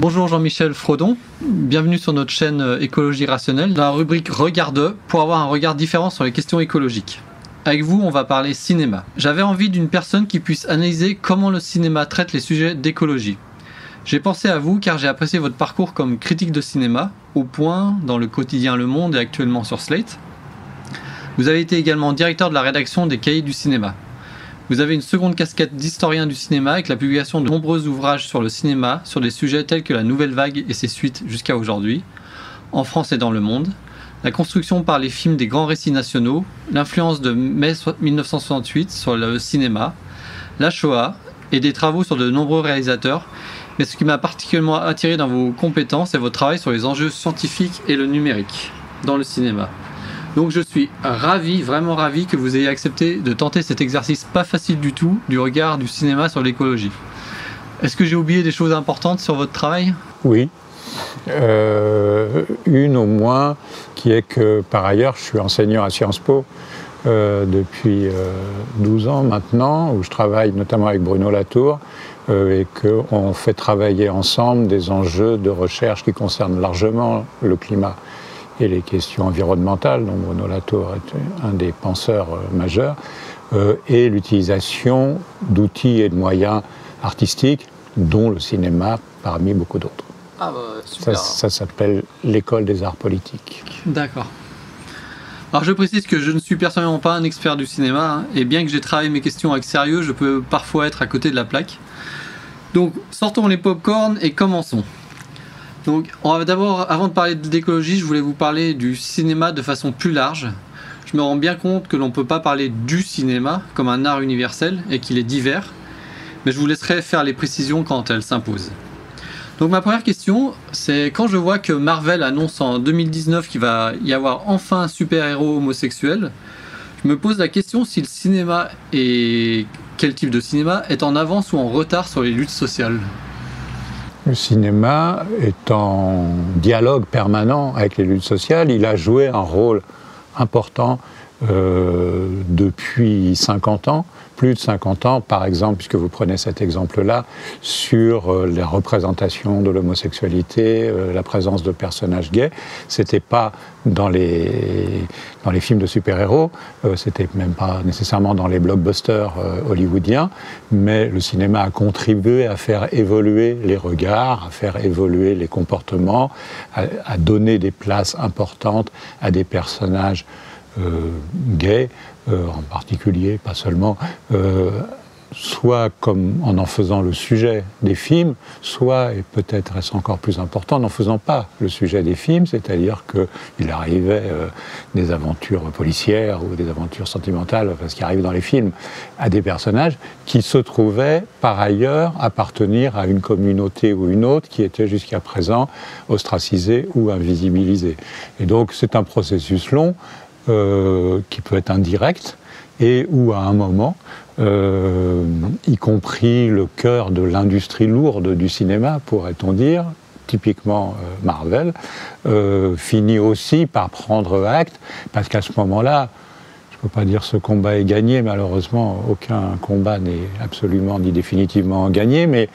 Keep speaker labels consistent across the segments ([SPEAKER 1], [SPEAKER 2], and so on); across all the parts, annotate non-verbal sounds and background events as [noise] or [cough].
[SPEAKER 1] Bonjour Jean-Michel Frodon, bienvenue sur notre chaîne euh, Écologie Rationnelle dans la rubrique Regarde pour avoir un regard différent sur les questions écologiques. Avec vous, on va parler cinéma. J'avais envie d'une personne qui puisse analyser comment le cinéma traite les sujets d'écologie. J'ai pensé à vous car j'ai apprécié votre parcours comme critique de cinéma, au point, dans le quotidien Le Monde et actuellement sur Slate. Vous avez été également directeur de la rédaction des Cahiers du cinéma. Vous avez une seconde casquette d'historien du cinéma avec la publication de nombreux ouvrages sur le cinéma, sur des sujets tels que la nouvelle vague et ses suites jusqu'à aujourd'hui, en France et dans le monde, la construction par les films des grands récits nationaux, l'influence de mai 1968 sur le cinéma, la Shoah et des travaux sur de nombreux réalisateurs. Mais ce qui m'a particulièrement attiré dans vos compétences est votre travail sur les enjeux scientifiques et le numérique dans le cinéma. Donc je suis ravi, vraiment ravi que vous ayez accepté de tenter cet exercice pas facile du tout du regard du cinéma sur l'écologie. Est-ce que j'ai oublié des choses importantes sur votre travail?
[SPEAKER 2] Oui. Euh, une au moins, qui est que par ailleurs, je suis enseignant à Sciences Po euh, depuis 12 euh, ans maintenant, où je travaille notamment avec Bruno Latour, et qu'on fait travailler ensemble des enjeux de recherche qui concernent largement le climat et les questions environnementales, dont Bruno Latour est un des penseurs majeurs, et l'utilisation d'outils et de moyens artistiques, dont le cinéma parmi beaucoup d'autres.
[SPEAKER 1] Ah bah,
[SPEAKER 2] ça, s'appelle l'école des arts politiques.
[SPEAKER 1] D'accord. Alors je précise que je ne suis personnellement pas un expert du cinéma, hein, et bien que j'ai travaillé mes questions avec sérieux, je peux parfois être à côté de la plaque. Donc sortons les pop-corn et commençons. Donc on va d'abord, avant de parler d'écologie, je voulais vous parler du cinéma de façon plus large. Je me rends bien compte que l'on ne peut pas parler du cinéma comme un art universel et qu'il est divers, mais je vous laisserai faire les précisions quand elles s'imposent. Donc ma première question, c'est quand je vois que Marvel annonce en 2019 qu'il va y avoir enfin un super-héros homosexuel, je me pose la question si le cinéma et quel type de cinéma est en avance ou en retard sur les luttes sociales.
[SPEAKER 2] Le cinéma est en dialogue permanent avec les luttes sociales. Il a joué un rôle important euh, depuis 50 ans plus de 50 ans, par exemple, puisque vous prenez cet exemple-là, sur euh, la représentation de l'homosexualité, euh, la présence de personnages gays. C'était pas dans les, films de super-héros, euh, c'était même pas nécessairement dans les blockbusters hollywoodiens, mais le cinéma a contribué à faire évoluer les regards, à faire évoluer les comportements, à donner des places importantes à des personnages gays euh, en particulier, pas seulement, euh, soit comme en en faisant le sujet des films, soit, et peut-être est-ce encore plus important, en n'en faisant pas le sujet des films, c'est-à-dire qu'il arrivait euh, des aventures policières ou des aventures sentimentales, ce qui arrive dans les films, à des personnages qui se trouvaient par ailleurs appartenir à une communauté ou une autre qui était jusqu'à présent ostracisée ou invisibilisée. Et donc c'est un processus long euh, qui peut être indirect et où à un moment, euh, y compris le cœur de l'industrie lourde du cinéma, pourrait-on dire, typiquement euh, Marvel, finit aussi par prendre acte, parce qu'à ce moment-là, je ne peux pas dire ce combat est gagné, malheureusement, aucun combat n'est absolument ni définitivement gagné, mais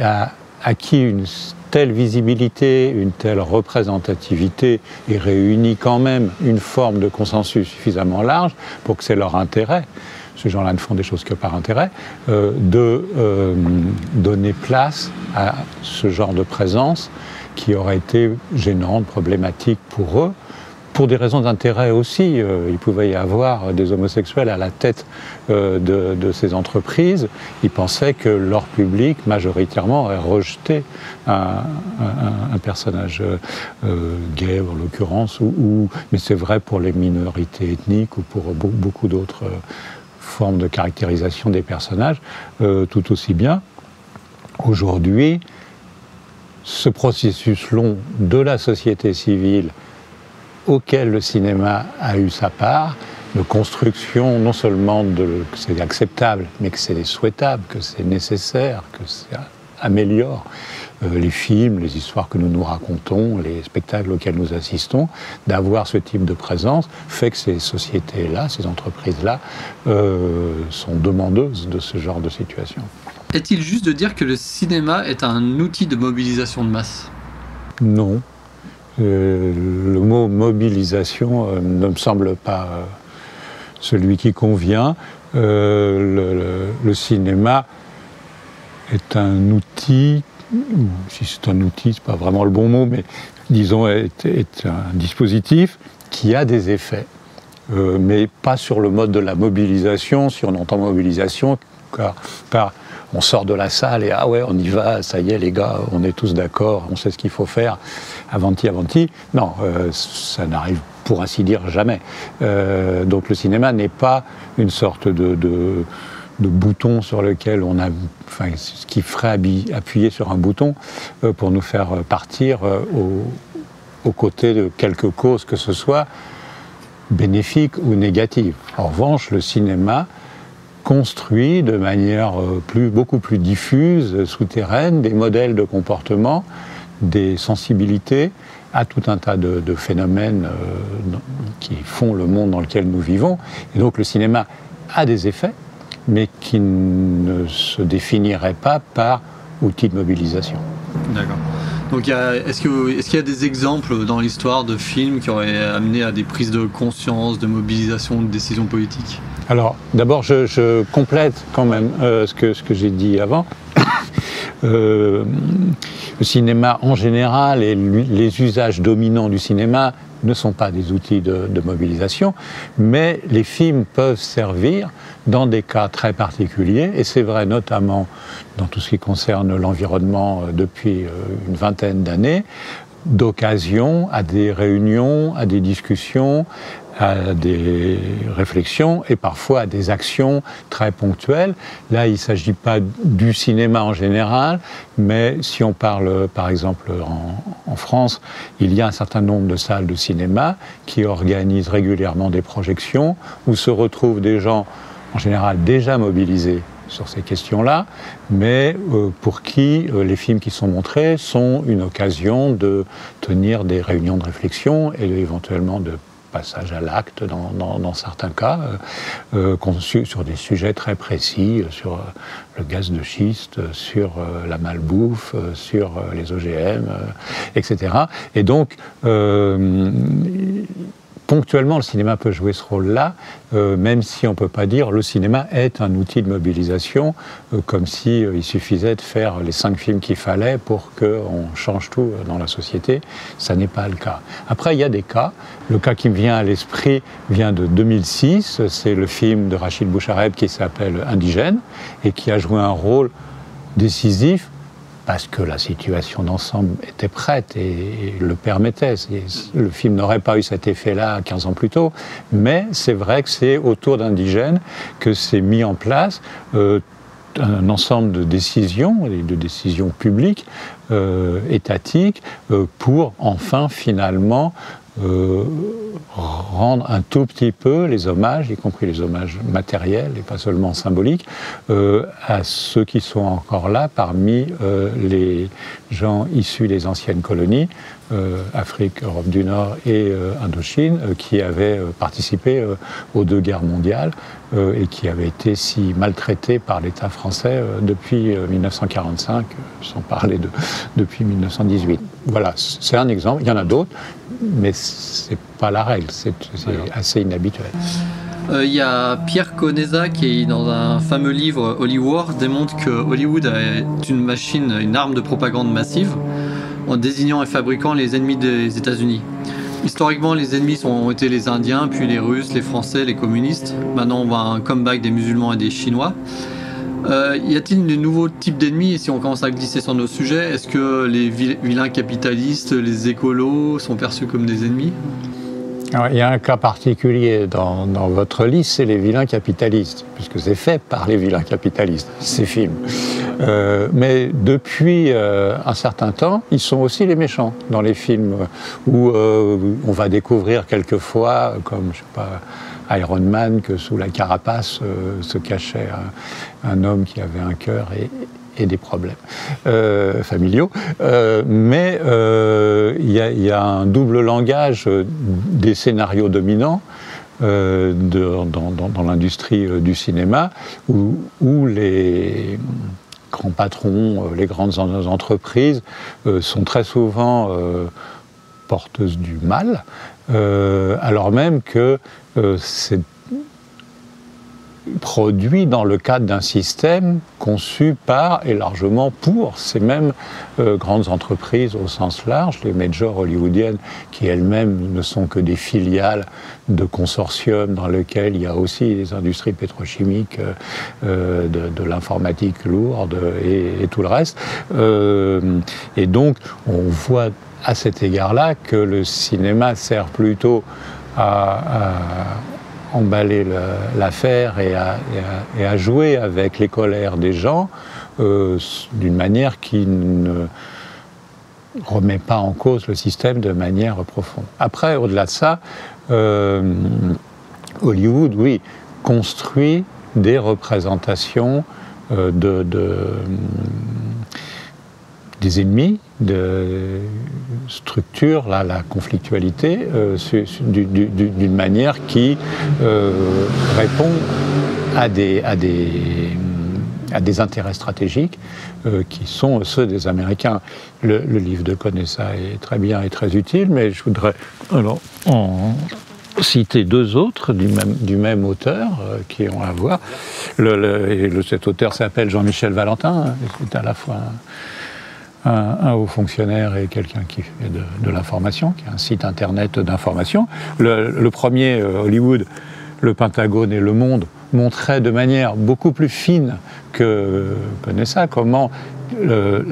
[SPEAKER 2] a acquis une telle visibilité, une telle représentativité et réunit quand même une forme de consensus suffisamment large pour que c'est leur intérêt, ces gens-là ne font des choses que par intérêt, euh, de euh, donner place à ce genre de présence qui aurait été gênante, problématique pour eux, pour des raisons d'intérêt aussi. Euh, il pouvait y avoir des homosexuels à la tête euh, de, ces entreprises. Ils pensaient que leur public, majoritairement, aurait rejeté un, personnage euh, gay, en l'occurrence, mais c'est vrai pour les minorités ethniques ou pour beaucoup d'autres formes de caractérisation des personnages, tout aussi bien. Aujourd'hui, ce processus long de la société civile auquel le cinéma a eu sa part, de construction non seulement de, que c'est acceptable, mais que c'est souhaitable, que c'est nécessaire, que ça améliore euh, les films, les histoires que nous nous racontons, les spectacles auxquels nous assistons, d'avoir ce type de présence fait que ces sociétés-là, ces entreprises-là, euh, sont demandeuses de ce genre de situation.
[SPEAKER 1] Est-il juste de dire que le cinéma est un outil de mobilisation de masse?
[SPEAKER 2] Non. Euh, le mot mobilisation euh, ne me semble pas euh, celui qui convient. Le, cinéma est un outil, si c'est un outil, c'est pas vraiment le bon mot, mais disons est, un dispositif qui a des effets, mais pas sur le mode de la mobilisation. Si on entend mobilisation, car, par on sort de la salle et ah ouais, on y va, ça y est les gars, on est tous d'accord, on sait ce qu'il faut faire, avanti, avanti. Non, euh, ça n'arrive pour ainsi dire jamais. Euh, donc le cinéma n'est pas une sorte de, bouton sur lequel on a, enfin, ce qui ferait appuyer sur un bouton euh, pour nous faire partir aux côtés de quelque cause que ce soit, bénéfique ou négative. En revanche, le cinéma construit de manière euh, plus, beaucoup plus diffuse, souterraine, des modèles de comportement, des sensibilités à tout un tas de, phénomènes euh, qui font le monde dans lequel nous vivons. Et donc le cinéma a des effets, mais qui ne se définiraient pas par outil de mobilisation.
[SPEAKER 1] D'accord. Donc est-ce qu'il y a des exemples dans l'histoire de films qui auraient amené à des prises de conscience, de mobilisation, de décisions politiques?
[SPEAKER 2] Alors, d'abord, je, complète quand même euh, ce que, ce que j'ai dit avant. [laughs] Euh, le cinéma en général et les usages dominants du cinéma ne sont pas des outils de, mobilisation, mais les films peuvent servir dans des cas très particuliers, et c'est vrai notamment dans tout ce qui concerne l'environnement euh, depuis une vingtaine d'années, d'occasion à des réunions, à des discussions, à des réflexions et parfois à des actions très ponctuelles. Là, il ne s'agit pas du cinéma en général, mais si on parle par exemple en, France, il y a un certain nombre de salles de cinéma qui organisent régulièrement des projections où se retrouvent des gens en général déjà mobilisés sur ces questions-là, mais euh, pour qui euh, les films qui sont montrés sont une occasion de tenir des réunions de réflexion et éventuellement de passage à l'acte dans, certains cas, euh, euh sur des sujets très précis, euh, sur le gaz de schiste, sur la malbouffe, sur les OGM, etc. Et donc, ponctuellement, le cinéma peut jouer ce rôle-là, euh, même si on ne peut pas dire le cinéma est un outil de mobilisation, euh, comme s'il euh, suffisait de faire les cinq films qu'il fallait pour qu'on change tout dans la société. Ça n'est pas le cas. Après, il y a des cas. Le cas qui me vient à l'esprit vient de 2006. C'est le film de Rachid Bouchareb qui s'appelle Indigène et qui a joué un rôle décisif parce que la situation d'ensemble était prête et, le permettait. Le film n'aurait pas eu cet effet-là 15 ans plus tôt, mais c'est vrai que c'est autour d'indigènes que s'est mis en place euh, un ensemble de décisions, de décisions publiques, euh, étatiques, euh, pour enfin finalement euh, rendre un tout petit peu les hommages, y compris les hommages matériels et pas seulement symboliques, euh, à ceux qui sont encore là parmi euh, les gens issus des anciennes colonies, Afrique, Europe du Nord et Indochine, qui avaient participé aux deux guerres mondiales et qui avaient été si maltraités par l'État français depuis 1945, sans parler de depuis 1918. Voilà, c'est un exemple. Il y en a d'autres mais c'est pas la règle, c'est assez inhabituel.
[SPEAKER 1] Euh, il y a Pierre Conesa qui, dans un fameux livre Hollywood, démontre que Hollywood est une machine, une arme de propagande massive, en désignant et fabriquant les ennemis des États-Unis. Historiquement, les ennemis ont été les Indiens, puis les Russes, les Français, les communistes. Maintenant, on voit un comeback des musulmans et des Chinois. Euh, y a-t-il de nouveaux types d'ennemis Si on commence à glisser sur nos sujets, est-ce que les vilains capitalistes, les écolos sont perçus comme des ennemis?
[SPEAKER 2] Il y a un cas particulier dans, votre liste, c'est les vilains capitalistes, puisque c'est fait par les vilains capitalistes, ces films. Euh, mais depuis euh, un certain temps, ils sont aussi les méchants dans les films où on va découvrir quelquefois, comme je sais pas, Iron Man que sous la carapace euh, se cachait un, homme qui avait un cœur et, des problèmes euh, familiaux. Euh, mais il y, a un double langage des scénarios dominants. dans, l'industrie du cinéma, où, les, grands patrons, les grandes entreprises sont très souvent porteuses du mal, alors même que c'est produit dans le cadre d'un système conçu par et largement pour ces mêmes euh, grandes entreprises au sens large, les majors hollywoodiennes qui elles-mêmes ne sont que des filiales de consortiums dans lesquels il y a aussi les industries pétrochimiques, euh, euh, de, l'informatique lourde et, tout le reste. et donc on voit à cet égard-là que le cinéma sert plutôt à emballer l'affaire et, à jouer avec les colères des gens euh, d'une manière qui ne remet pas en cause le système de manière profonde. Après, au-delà de ça, euh, Hollywood, oui, construit des représentations euh, de, des ennemis, de structure la, la conflictualité euh, d'une manière qui euh, répond à des, à des, à des intérêts stratégiques euh, qui sont ceux des Américains. Le, livre de Conessa est très bien et très utile, mais je voudrais alors, en citer deux autres du même, du même auteur qui ont à voir. Le, cet auteur s'appelle Jean-Michel Valentin, hein, c'est à la fois haut fonctionnaire et quelqu'un qui fait de, l'information, qui a un site internet d'information. Le, premier, euh, Hollywood, le Pentagone et le Monde, montrait de manière beaucoup plus fine que ça comment le,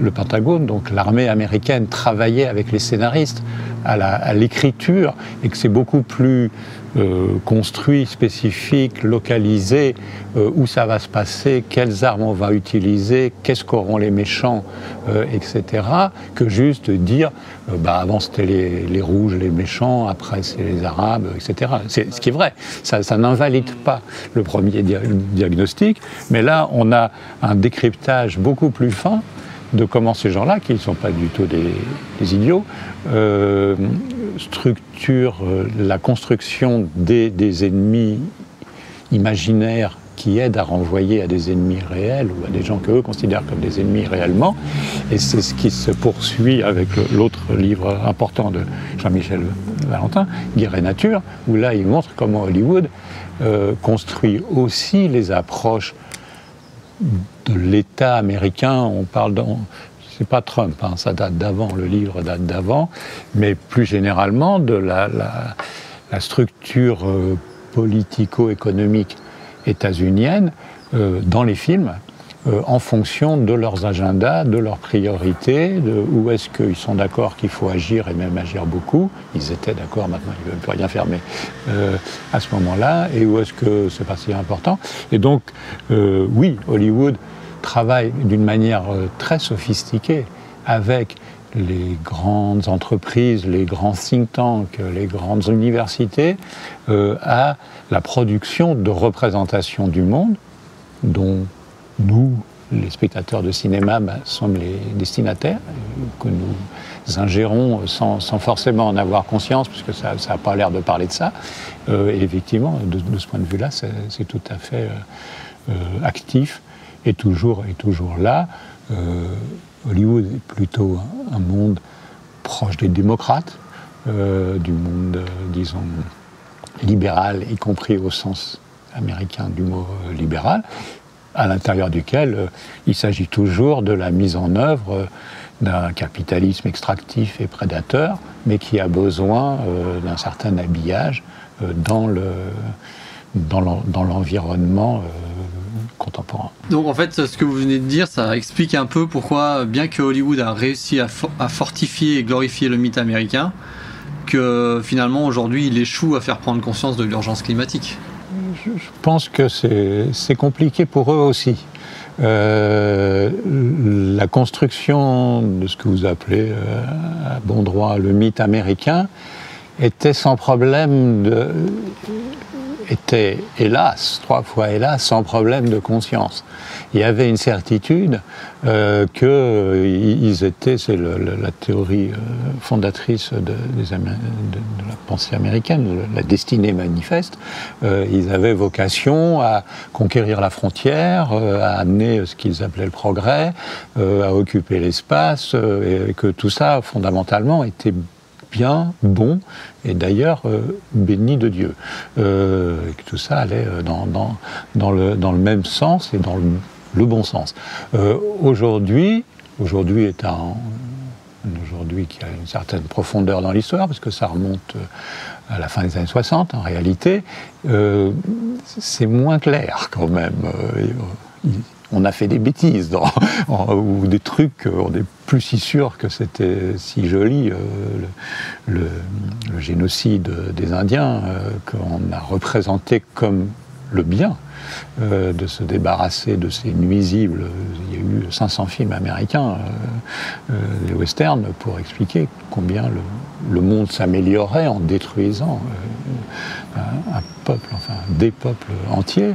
[SPEAKER 2] le Pentagone, donc l'armée américaine, travaillait avec les scénaristes à l'écriture et que c'est beaucoup plus euh, construit, spécifique, localisé, euh, où ça va se passer, quelles armes on va utiliser, qu'est-ce qu'auront les méchants, euh, etc., que juste dire, bah, avant c'était les, rouges, les méchants, après c'est les arabes, etc. C'est ce qui est vrai. Ça n'invalide pas le premier diagnostic, mais là on a un décryptage beaucoup plus fin de comment ces gens-là, qui ne sont pas du tout des, idiots, structurent euh, la construction des, ennemis imaginaires qui aident à renvoyer à des ennemis réels ou à des gens qu'eux considèrent comme des ennemis réellement. Et c'est ce qui se poursuit avec l'autre livre important de Jean-Michel Valentin, Guerre et Nature, où là il montre comment Hollywood euh, construit aussi les approches de l'État américain, on parle dans c'est pas Trump, hein, ça date d'avant, le livre date d'avant, mais plus généralement de la, structure euh, politico-économique états-unienne euh, dans les films, euh, en fonction de leurs agendas, de leurs priorités, où est-ce qu'ils sont d'accord qu'il faut agir et même agir beaucoup. Ils étaient d'accord, maintenant ils ne veulent plus rien faire, mais à ce moment-là, et où est-ce que c'est pas si important. Et donc, oui, Hollywood travaille d'une manière très sophistiquée avec les grandes entreprises, les grands think tanks, les grandes universités, à la production de représentations du monde dont nous, les spectateurs de cinéma, ben, sommes les destinataires, que nous ingérons sans, forcément en avoir conscience, puisque ça n'a pas l'air de parler de ça. Euh, et effectivement, de, ce point de vue-là, c'est tout à fait euh, euh, actif et toujours, et toujours là. Hollywood est plutôt un, monde proche des démocrates, du monde, disons, libéral, y compris au sens américain du mot libéral, à l'intérieur duquel euh, il s'agit toujours de la mise en œuvre euh, d'un capitalisme extractif et prédateur, mais qui a besoin euh, d'un certain habillage dans l'environnement contemporain.
[SPEAKER 1] Donc en fait, ce que vous venez de dire, ça explique un peu pourquoi, bien que Hollywood a réussi à, à fortifier et glorifier le mythe américain, que finalement aujourd'hui il échoue à faire prendre conscience de l'urgence climatique
[SPEAKER 2] je pense que c'est compliqué pour eux aussi. Euh, la construction de ce que vous appelez euh, à bon droit le mythe américain était sans problème de, étaient, hélas, trois fois hélas, sans problème de conscience. Il y avait une certitude euh, qu'ils étaient, c'est la théorie euh, fondatrice de, la pensée américaine, la destinée manifeste, euh, ils avaient vocation à conquérir la frontière, à amener ce qu'ils appelaient le progrès, à occuper l'espace, et que tout ça, fondamentalement, était bien, bon, et d'ailleurs béni de Dieu. que tout ça allait dans, dans, le, dans le même sens et dans le le bon sens. Euh, aujourd'hui, aujourd'hui est un aujourd'hui qui a une certaine profondeur dans l'histoire, parce que ça remonte euh, à la fin des années 60 en réalité, euh, c'est moins clair quand même. On a fait des bêtises [laughs] ou des trucs, on n'est plus si sûr que c'était si joli, le, génocide des Indiens, qu'on a représenté comme le bien. Euh, de se débarrasser de ces nuisibles. Il y a eu 500 films américains, euh, euh, des westerns, pour expliquer combien le, monde s'améliorait en détruisant un, peuple, enfin des peuples entiers.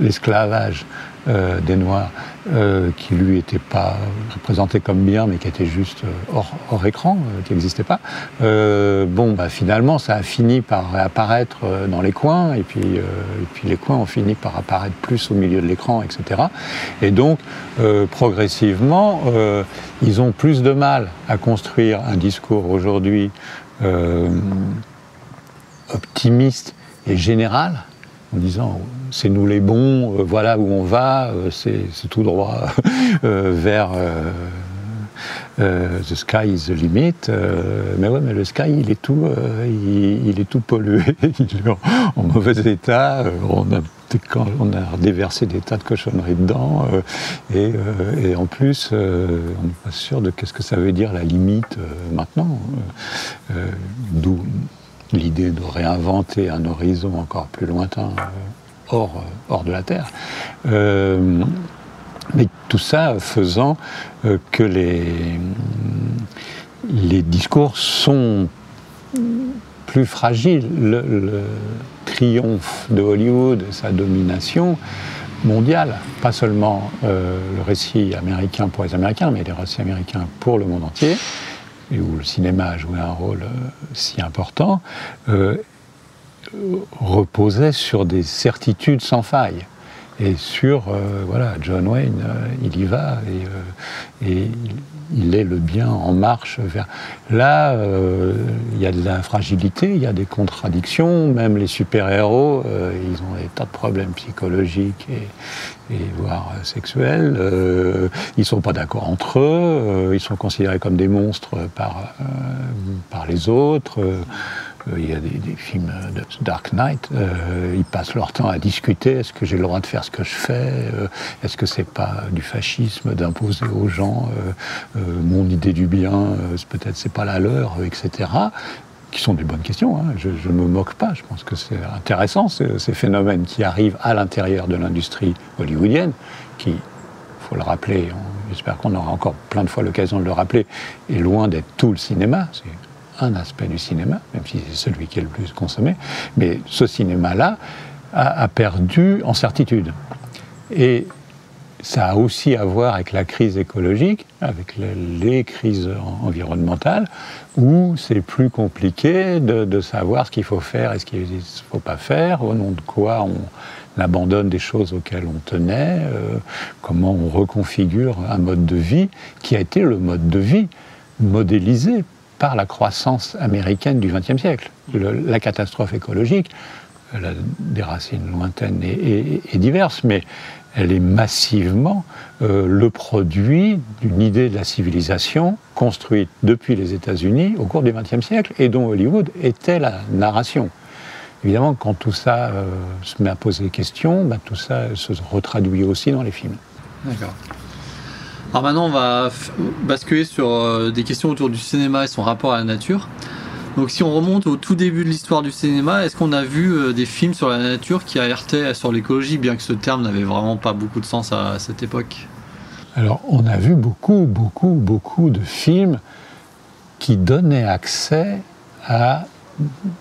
[SPEAKER 2] L'esclavage euh, des Noirs, euh, qui lui n'était pas représenté comme bien, mais qui était juste euh, hors, écran, qui n'existait pas. bon, bah, finalement, ça a fini par apparaître dans les coins, et puis, et puis les coins ont fini par apparaître plus au milieu de l'écran, etc. Et donc, progressivement, ils ont plus de mal à construire un discours aujourd'hui optimiste et général en disant c'est nous les bons, euh, voilà où on va, euh, c'est tout droit [laughs] euh, vers the sky is the limit. mais ouais, mais le sky il est tout, il, est tout pollué, [laughs] il est en, mauvais état. on a on a déversé des tas de cochonneries dedans, et, et, en plus, on n'est pas sûr de qu'est-ce que ça veut dire la limite maintenant. D'où l'idée de réinventer un horizon encore plus lointain hors, euh, hors de la Terre. Euh, mais tout ça faisant que les, discours sont plus fragiles. Le, triomphe de Hollywood, sa domination mondiale, pas seulement le récit américain pour les Américains, mais les récits américains pour le monde entier, et où le cinéma a joué un rôle euh, si important, euh, reposait sur des certitudes sans faille. Et sur, euh, voilà, John Wayne, il y va et, et il est le bien en marche vers. Là, euh, il y a de la fragilité, il y a des contradictions. Même les super-héros, euh, ils ont des tas de problèmes psychologiques et, voire sexuels. Euh, ils ne sont pas d'accord entre eux. ils sont considérés comme des monstres par, par les autres. Euh, il y a des, films de Dark Knight, euh, ils passent leur temps à discuter, est-ce que j'ai le droit de faire ce que je fais euh, Est-ce que c'est pas du fascisme d'imposer aux gens mon idée du bien, peut-être c'est pas la leur, etc qui sont des bonnes questions, hein. je ne me moque pas, je pense que c'est intéressant ces, phénomènes qui arrivent à l'intérieur de l'industrie hollywoodienne, qui, il faut le rappeler, j'espère qu'on aura encore plein de fois l'occasion de le rappeler, est loin d'être tout le cinéma, un aspect du cinéma, même si c'est celui qui est le plus consommé, mais ce cinéma-là a, perdu en certitude. Et ça a aussi à voir avec la crise écologique, avec les, crises environnementales, où c'est plus compliqué de, savoir ce qu'il faut faire et ce qu'il ne faut pas faire, au nom de quoi on abandonne des choses auxquelles on tenait, euh, comment on reconfigure un mode de vie qui a été le mode de vie modélisé par la croissance américaine du XXe siècle. la catastrophe écologique, elle a des racines lointaines et, diverses, mais elle est massivement euh, le produit d'une idée de la civilisation construite depuis les États-Unis au cours du XXe siècle et dont Hollywood était la narration. Évidemment, quand tout ça euh, se met à poser des questions, bah, tout ça se retraduit aussi dans les films.
[SPEAKER 1] D'accord. Alors maintenant, on va basculer sur euh, des questions autour du cinéma et son rapport à la nature. Donc si on remonte au tout début de l'histoire du cinéma, est-ce qu'on a vu euh, des films sur la nature qui alertaient sur l'écologie, bien que ce terme n'avait vraiment pas beaucoup de sens à cette époque?
[SPEAKER 2] Alors on a vu beaucoup, beaucoup, beaucoup de films qui donnaient accès à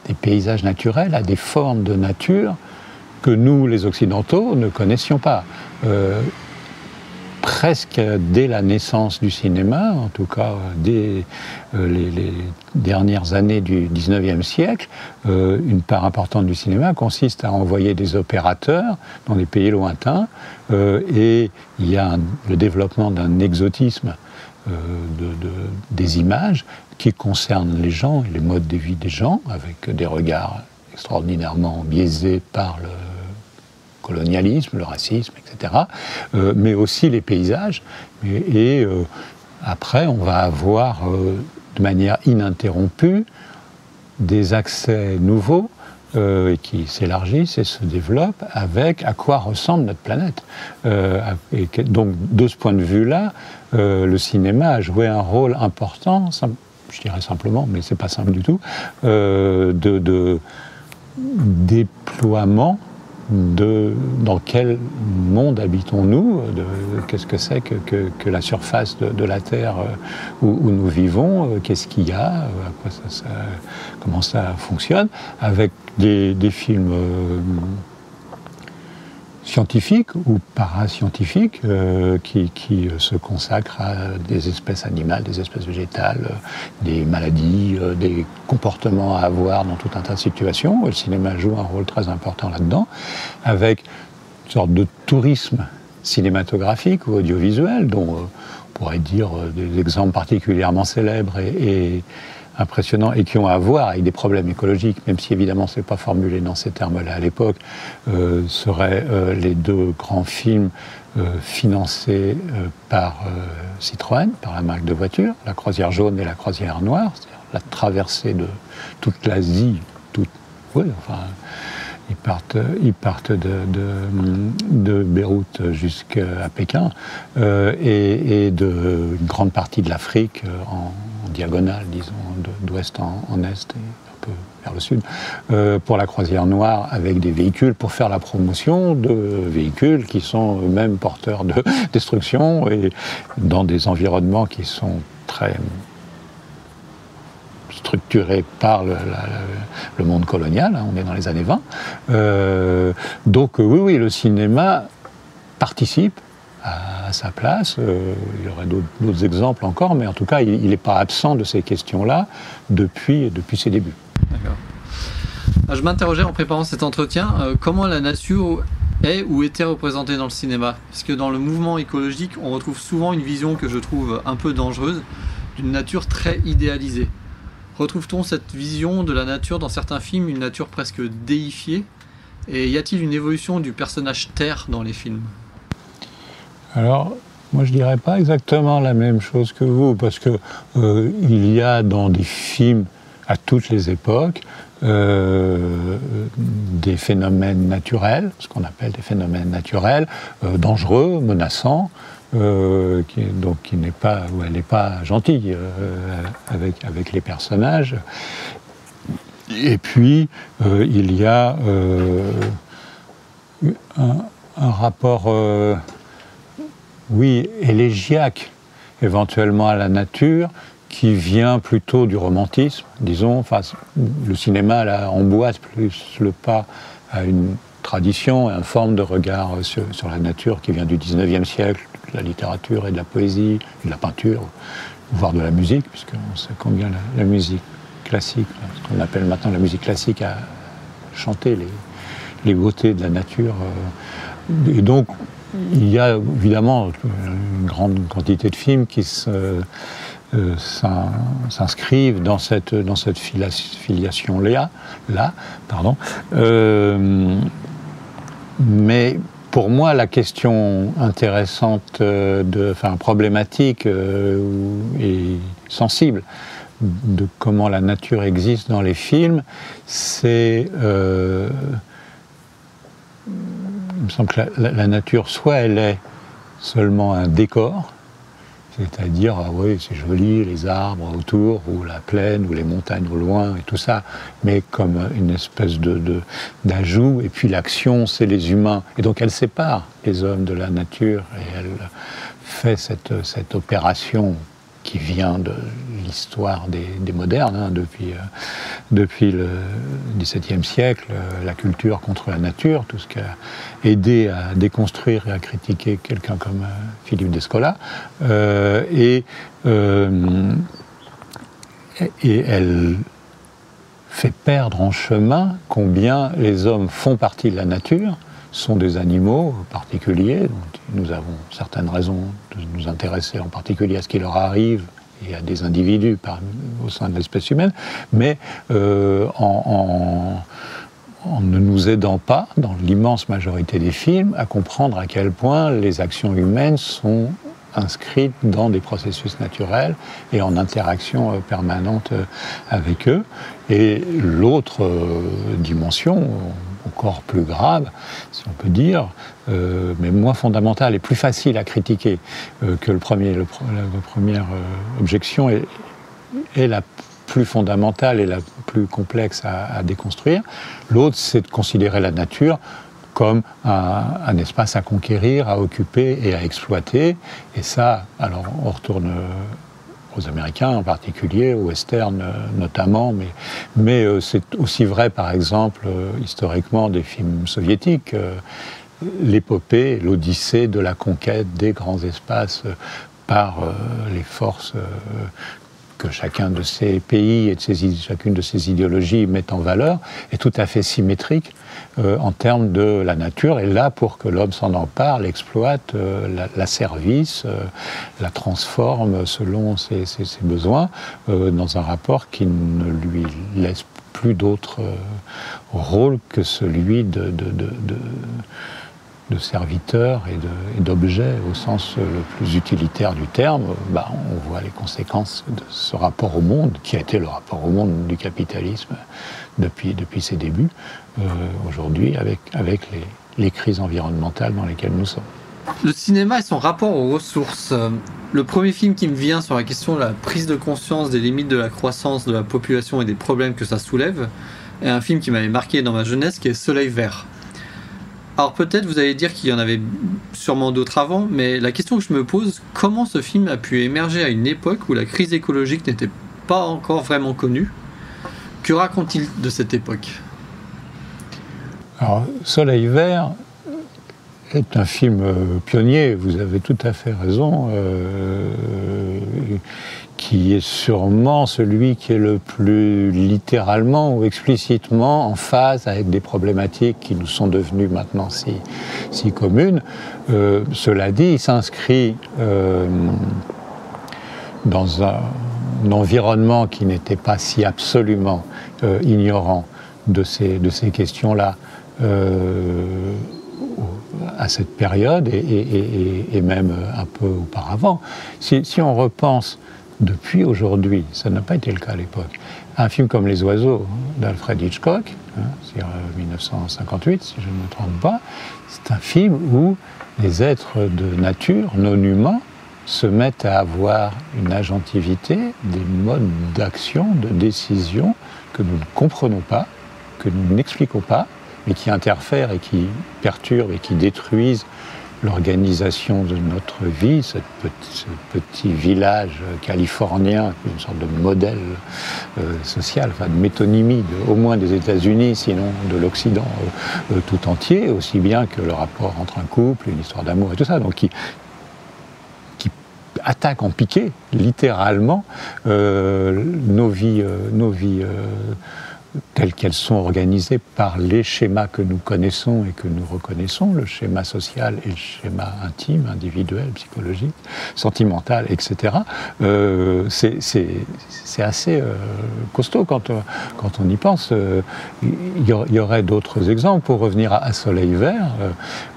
[SPEAKER 2] des paysages naturels, à des formes de nature que nous, les Occidentaux, ne connaissions pas. Euh, presque dès la naissance du cinéma, en tout cas dès euh, les, dernières années du 19e siècle, euh, une part importante du cinéma consiste à envoyer des opérateurs dans des pays lointains et il y a le développement d'un exotisme de, des images qui concernent les gens et les modes de vie des gens, avec des regards extraordinairement biaisés par le colonialisme, le racisme, etc., euh, mais aussi les paysages. Et, euh, après, on va avoir euh, de manière ininterrompue des accès nouveaux qui s'élargissent et se développent avec à quoi ressemble notre planète. et donc, de ce point de vue-là, le cinéma a joué un rôle important, je dirais simplement, mais c'est pas simple du tout, de, de déploiement de dans quel monde habitons-nous, qu'est-ce que c'est que, la surface de, la Terre euh, où, nous vivons, euh, qu'est-ce qu'il y a, euh, ça, comment ça fonctionne, avec des, films scientifiques ou parascientifiques euh, qui, qui, se consacrent à des espèces animales, des espèces végétales, des maladies, euh, des comportements à avoir dans tout un tas de situations. Le cinéma joue un rôle très important là-dedans, avec une sorte de tourisme cinématographique ou audiovisuel, dont euh, on pourrait dire des exemples particulièrement célèbres et impressionnants et qui ont à voir avec des problèmes écologiques, même si évidemment ce n'est pas formulé dans ces termes-là à l'époque, euh, seraient euh, les deux grands films euh, financés par Citroën, par la marque de voiture, la croisière jaune et la croisière noire, c'est-à-dire la traversée de toute l'Asie, oui, enfin, ils partent, ils de, de, Beyrouth jusqu'à Pékin et, et de une grande partie de l'Afrique en, diagonale, disons, d'ouest en, est et un peu vers le sud, euh, pour la croisière noire avec des véhicules pour faire la promotion de véhicules qui sont eux-mêmes porteurs de [laughs] destruction et dans des environnements qui sont très structurés par le, monde colonial, hein, on est dans les années 20. Euh, donc oui, oui, le cinéma participe à, sa place. Euh, il y aurait d'autres exemples encore, mais en tout cas, il n'est pas absent de ces questions-là depuis, ses débuts.
[SPEAKER 1] Ah, je m'interrogeais en préparant cet entretien, euh, comment la nature est ou était représentée dans le cinéma? Parce que dans le mouvement écologique, on retrouve souvent une vision que je trouve un peu dangereuse, d'une nature très idéalisée. Retrouve-t-on cette vision de la nature dans certains films, une nature presque déifiée? Et y a-t-il une évolution du personnage Terre dans les films?
[SPEAKER 2] Alors, moi, je dirais pas exactement la même chose que vous, parce que euh, il y a dans des films à toutes les époques euh, des phénomènes naturels, ce qu'on appelle des phénomènes naturels, euh, dangereux, menaçants, qui, donc qui n'est pas, où elle n'est pas gentille avec, avec les personnages. Et puis, il y a un, rapport oui, élégiaque éventuellement à la nature, qui vient plutôt du romantisme, disons. Enfin, le cinéma là, emboîte plus le pas à une tradition, à une forme de regard sur, la nature qui vient du 19e siècle, de la littérature et de la poésie, de la peinture, voire de la musique, puisqu'on sait combien la, musique classique, ce qu'on appelle maintenant la musique classique, a chanté les, les beautés de la nature. Euh, et donc, il y a évidemment une grande quantité de films qui euh, s'inscrivent dans cette, filiation-là, là, pardon. Euh, mais pour moi, la question intéressante, euh, de, enfin problématique et sensible de comment la nature existe dans les films, c'est il me semble que la, nature, soit elle est seulement un décor, c'est-à-dire, ah oui, c'est joli, les arbres autour, ou la plaine, ou les montagnes au loin, et tout ça, mais comme une espèce de, d'ajout, et puis l'action, c'est les humains. Et donc elle sépare les hommes de la nature, et elle fait cette, cette opération qui vient de l'histoire des, modernes, hein, depuis, depuis le XVIIe siècle, la culture contre la nature, tout ce qui a aidé à déconstruire et à critiquer quelqu'un comme Philippe Descola. et, et elle fait perdre en chemin combien les hommes font partie de la nature, sont des animaux particuliers, nous avons certaines raisons de nous intéresser en particulier à ce qui leur arrive et à des individus au sein de l'espèce humaine, mais euh, en, ne nous aidant pas, dans l'immense majorité des films, à comprendre à quel point les actions humaines sont inscrites dans des processus naturels et en interaction euh, permanente euh, avec eux. Et l'autre dimension, encore plus grave, si on peut dire, mais moins fondamentale et plus facile à critiquer que le premier, la, première objection est, la plus fondamentale et la plus complexe à déconstruire. L'autre, c'est de considérer la nature comme un, espace à conquérir, à occuper et à exploiter. Et ça, alors on retourne aux Américains en particulier, aux westerns notamment, mais, mais euh, c'est aussi vrai par exemple euh, historiquement des films soviétiques. Euh, l'épopée, l'odyssée de la conquête des grands espaces par les forces que chacun de ces pays et de chacune de ces idéologies met en valeur est tout à fait symétrique euh, en termes de la nature. Et là, pour que l'homme s'en empare, l'exploite, euh, la, service, euh, la transforme selon ses, besoins, dans un rapport qui ne lui laisse plus d'autre rôle que celui de serviteur et d'objet au sens le plus utilitaire du terme, bah, on voit les conséquences de ce rapport au monde, qui a été le rapport au monde du capitalisme depuis, ses débuts, euh, aujourd'hui avec, les, les, crises environnementales dans lesquelles nous sommes.
[SPEAKER 1] Le cinéma et son rapport aux ressources. Le premier film qui me vient sur la question de la prise de conscience des limites de la croissance de la population et des problèmes que ça soulève est un film qui m'avait marqué dans ma jeunesse qui est Soleil Vert. Alors peut-être vous allez dire qu'il y en avait sûrement d'autres avant, mais la question que je me pose, comment ce film a pu émerger à une époque où la crise écologique n'était pas encore vraiment connue? Que raconte-t-il de cette époque?
[SPEAKER 2] Alors Soleil vert est un film euh, pionnier, vous avez tout à fait raison. Euh, qui est sûrement celui qui est le plus littéralement ou explicitement en phase avec des problématiques qui nous sont devenues maintenant si, si communes. Euh, cela dit, il s'inscrit euh, dans un, environnement qui n'était pas si absolument euh, ignorant de ces, de ces questions-là à cette période et, même un peu auparavant. Si, si on repense depuis aujourd'hui. Ça n'a pas été le cas à l'époque. Un film comme Les Oiseaux d'Alfred Hitchcock, hein, 1958 euh, si je ne me trompe pas, c'est un film où les êtres de nature, non humains, se mettent à avoir une agentivité, des modes d'action, de décision que nous ne comprenons pas, que nous n'expliquons pas, mais qui interfèrent et qui perturbent et qui détruisent l'organisation de notre vie, ce petit village californien, une sorte de modèle euh, social, enfin de métonymie, au moins des États-Unis, sinon de l'Occident euh, euh, tout entier, aussi bien que le rapport entre un couple, une histoire d'amour et tout ça, donc qui, qui attaque en piqué, littéralement, nos vies, nos vies telles qu'elles sont organisées par les schémas que nous connaissons et que nous reconnaissons, le schéma social et le schéma intime, individuel, psychologique, sentimental, etc., euh, c'est assez euh, costaud euh, quand on y pense. Il y, aurait d'autres exemples. Pour revenir à, Soleil Vert,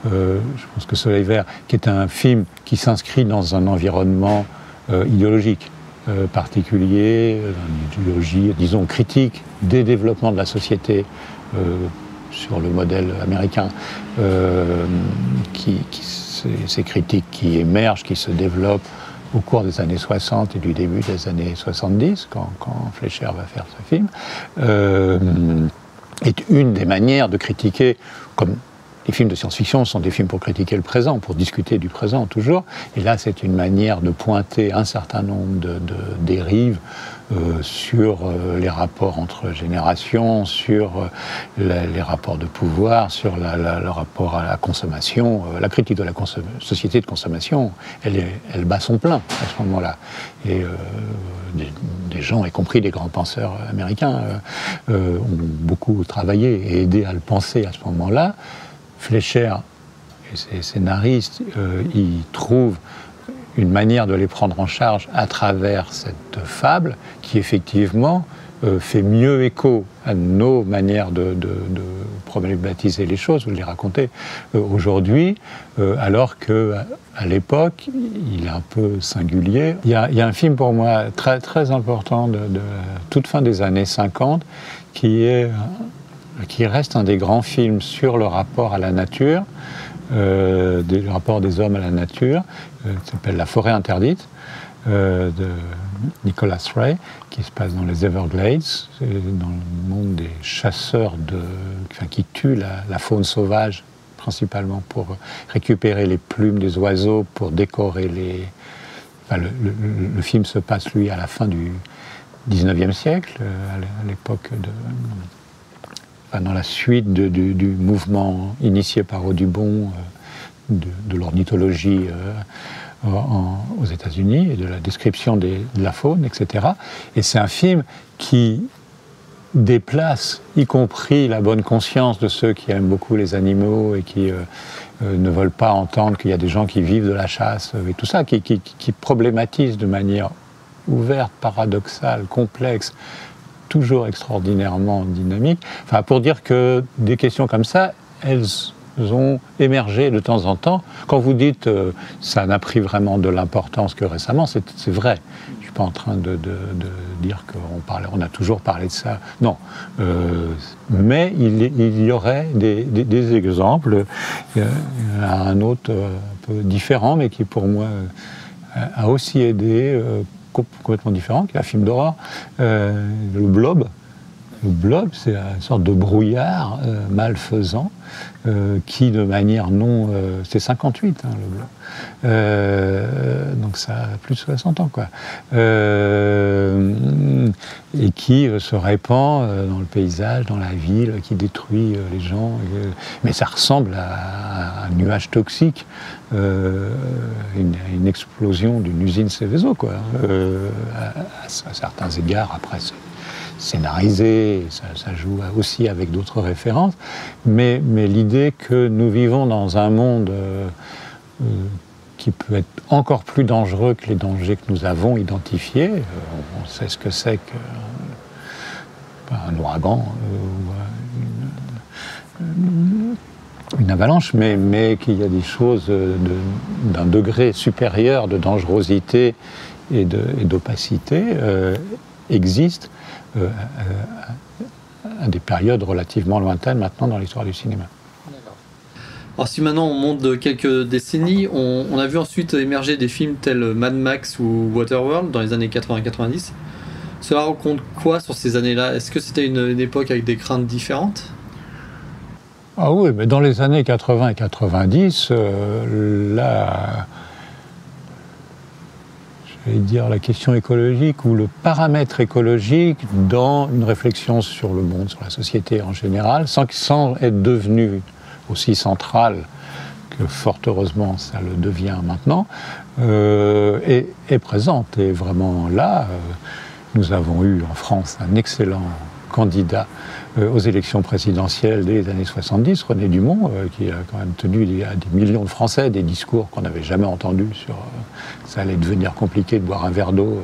[SPEAKER 2] je pense que Soleil Vert, qui est un film qui s'inscrit dans un environnement idéologique, euh, particulier, euh, une idéologie, disons, critique des développements de la société euh, sur le modèle américain, ces critiques qui émergent, qui se développent au cours des années 60 et du début des années 70, quand, quand Fleischer va faire ce film, est une des manières de critiquer, comme les films de science-fiction sont des films pour critiquer le présent, pour discuter du présent toujours. Et là, c'est une manière de pointer un certain nombre de, dérives euh, sur euh, les rapports entre générations, sur euh, les rapports de pouvoir, sur le rapport à la consommation. la critique de la société de consommation, elle bat son plein à ce moment-là. Et des, gens, y compris des grands penseurs américains, ont beaucoup travaillé et aidé à le penser à ce moment-là. Fleischer et ses scénaristes, ils trouvent une manière de les prendre en charge à travers cette fable qui effectivement euh, fait mieux écho à nos manières de, problématiser les choses de les raconter euh, aujourd'hui, euh, alors que l'époque, il est un peu singulier. Il y, a, un film pour moi très, très important de, toute fin des années 50 qui, est, qui reste un des grands films sur le rapport à la nature, le rapport des hommes à la nature, euh, qui s'appelle La forêt interdite euh, de Nicholas Ray, qui se passe dans les Everglades, dans le monde des chasseurs de, qui tuent la, faune sauvage principalement pour récupérer les plumes des oiseaux, pour décorer les. le, film se passe, lui, à la fin du 19e siècle, euh, à l'époque de. Dans la suite du, mouvement initié par Audubon de, de l'ornithologie aux États-Unis et de la description de la faune, etc. Et c'est un film qui déplace, y compris la bonne conscience de ceux qui aiment beaucoup les animaux et qui euh, euh, ne veulent pas entendre qu'il y a des gens qui vivent de la chasse et tout ça, qui, qui, qui problématise de manière ouverte, paradoxale, complexe, toujours extraordinairement dynamique. Enfin, pour dire que des questions comme ça, elles ont émergé de temps en temps. Quand vous dites euh, ça n'a pris vraiment de l'importance que récemment, c'est vrai. Je ne suis pas en train de, dire qu'on on a toujours parlé de ça. Non. Euh, mais il, y aurait des, exemples. Il y a un autre euh, un peu différent, mais qui pour moi a aussi aidé, complètement différent, qui est un film d'horreur, Le Blob. Le Blob, c'est une sorte de brouillard malfaisant euh, qui de manière non... Euh, c'est 58, hein, le. Euh, donc ça a plus de 60 ans, quoi. et qui se répand dans le paysage, dans la ville, qui détruit les gens. mais ça ressemble à, un nuage toxique, une, explosion d'une usine Céveso, quoi. À, à, certains égards, après, scénarisé, ça, joue aussi avec d'autres références, mais, l'idée que nous vivons dans un monde euh, euh, qui peut être encore plus dangereux que les dangers que nous avons identifiés, euh, on sait ce que c'est qu'un ouragan ou une, avalanche, mais, mais qu'il y a des choses d'un degré supérieur de dangerosité et d'opacité existent euh, à des périodes relativement lointaines maintenant dans l'histoire du cinéma.
[SPEAKER 1] Alors si maintenant on monte de quelques décennies, on, a vu ensuite émerger des films tels Mad Max ou Waterworld dans les années 80-90. Cela raconte quoi sur ces années-là? Est-ce que c'était une, époque avec des craintes différentes?
[SPEAKER 2] Ah oui, mais dans les années 80 et 90, euh, dire, la question écologique ou le paramètre écologique dans une réflexion sur le monde, sur la société en général, sans, être devenu aussi central que fort heureusement ça le devient maintenant, euh, est, présente. Et vraiment là, euh, nous avons eu en France un excellent candidat aux élections présidentielles des années 70, René Dumont, euh, qui a quand même tenu à des millions de Français des discours qu'on n'avait jamais entendus sur euh, ça allait devenir compliqué de boire un verre d'eau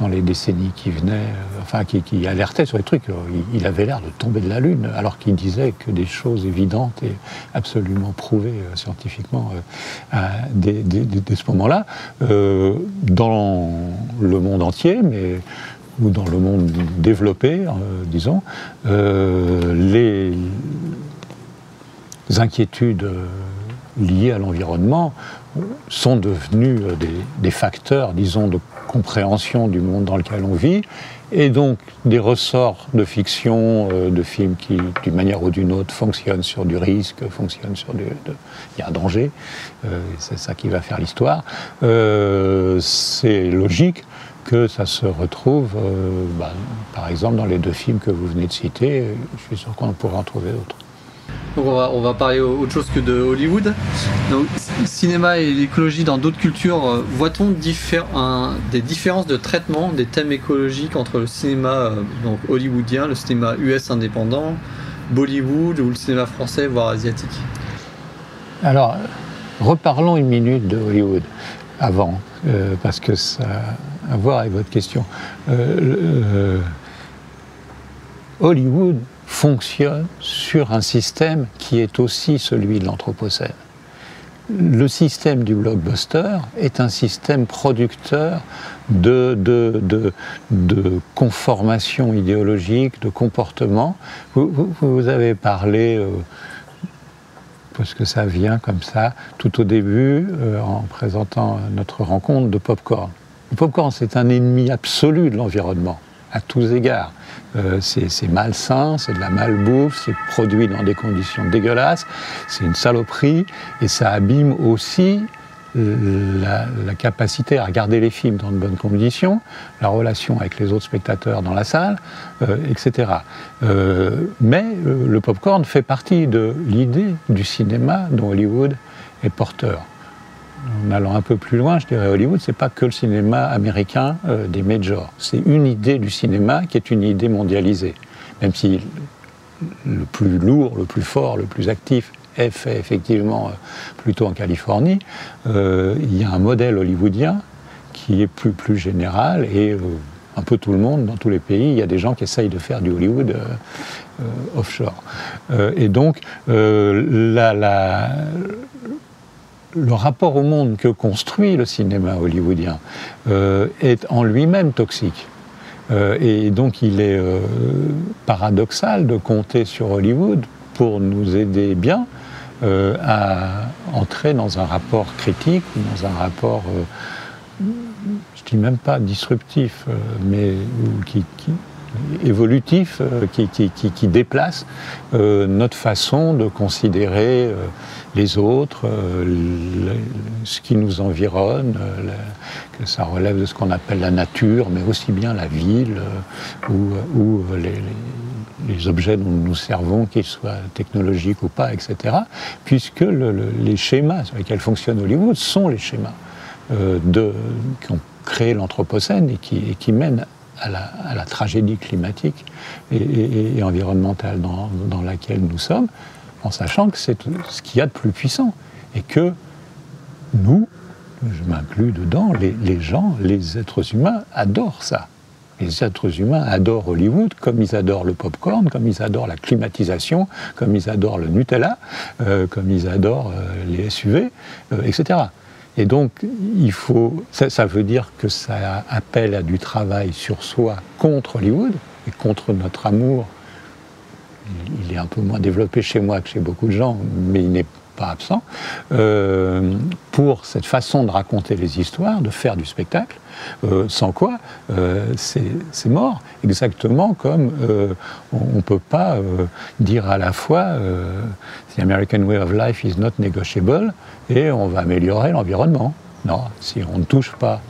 [SPEAKER 2] dans les décennies qui venaient, enfin qui, alertait sur les trucs. Il, avait l'air de tomber de la lune, alors qu'il disait que des choses évidentes et absolument prouvées scientifiquement dès, ce moment-là, dans le monde entier, mais ou dans le monde développé, euh, disons, euh, les inquiétudes euh, liées à l'environnement sont devenues des, facteurs, disons, de compréhension du monde dans lequel on vit, et donc des ressorts de fiction, de films qui, d'une manière ou d'une autre, fonctionnent sur du risque, fonctionnent sur du... il y a un danger, c'est ça qui va faire l'histoire. C'est logique que ça se retrouve, bah, par exemple, dans les deux films que vous venez de citer, je suis sûr qu'on pourra en trouver d'autres.
[SPEAKER 1] Donc on va, parler autre chose que de Hollywood. Donc cinéma et l'écologie dans d'autres cultures, euh, voit-on des différences de traitement des thèmes écologiques entre le cinéma euh, donc hollywoodien, le cinéma US indépendant, Bollywood ou le cinéma français, voire asiatique?
[SPEAKER 2] Alors, reparlons une minute de Hollywood avant, euh, parce que ça à voir avec votre question. Hollywood fonctionne sur un système qui est aussi celui de l'Anthropocène. Le système du blockbuster est un système producteur de, de, conformation idéologique, de comportement. Vous, avez parlé, euh, parce que ça vient comme ça, tout au début, euh, en présentant notre rencontre, de popcorn. Le popcorn, c'est un ennemi absolu de l'environnement, à tous égards. Euh, c'est malsain, c'est de la malbouffe, c'est produit dans des conditions dégueulasses, c'est une saloperie, et ça abîme aussi euh, la, capacité à regarder les films dans de bonnes conditions, la relation avec les autres spectateurs dans la salle, euh, etc. mais le popcorn fait partie de l'idée du cinéma dont Hollywood est porteur en allant un peu plus loin, je dirais Hollywood, c'est pas que le cinéma américain euh, des majors. C'est une idée du cinéma qui est une idée mondialisée. Même si le plus lourd, le plus fort, le plus actif est fait effectivement euh, plutôt en Californie, euh, il y a un modèle hollywoodien qui est plus, plus général et un peu tout le monde, dans tous les pays, il y a des gens qui essayent de faire du Hollywood offshore. et donc, la, la, le rapport au monde que construit le cinéma hollywoodien euh, est en lui-même toxique. Euh, et donc il est euh, paradoxal de compter sur Hollywood pour nous aider bien à entrer dans un rapport critique, dans un rapport, je dis même pas disruptif, mais qui, évolutif, qui, qui, déplace notre façon de considérer les autres, euh, ce qui nous environne, euh, que ça relève de ce qu'on appelle la nature, mais aussi bien la ville euh, ou, les, objets dont nous nous servons, qu'ils soient technologiques ou pas, etc. Puisque les schémas sur lesquels fonctionne Hollywood sont les schémas qui ont créé l'Anthropocène et qui, mènent à la, tragédie climatique et, environnementale dans, laquelle nous sommes en sachant que c'est ce qu'il y a de plus puissant. Et que nous, je m'inclus dedans, les, gens, les êtres humains adorent ça. Les êtres humains adorent Hollywood comme ils adorent le popcorn, comme ils adorent la climatisation, comme ils adorent le Nutella, euh, comme ils adorent euh, les SUV, euh, etc. Et donc, il faut, ça, veut dire que ça appelle à du travail sur soi contre Hollywood et contre notre amour il est un peu moins développé chez moi que chez beaucoup de gens, mais il n'est pas absent, euh, pour cette façon de raconter les histoires, de faire du spectacle, euh, sans quoi euh, c'est mort. Exactement comme on ne peut pas dire à la fois The American way of life is not negotiable et on va améliorer l'environnement. Non, si on ne touche pas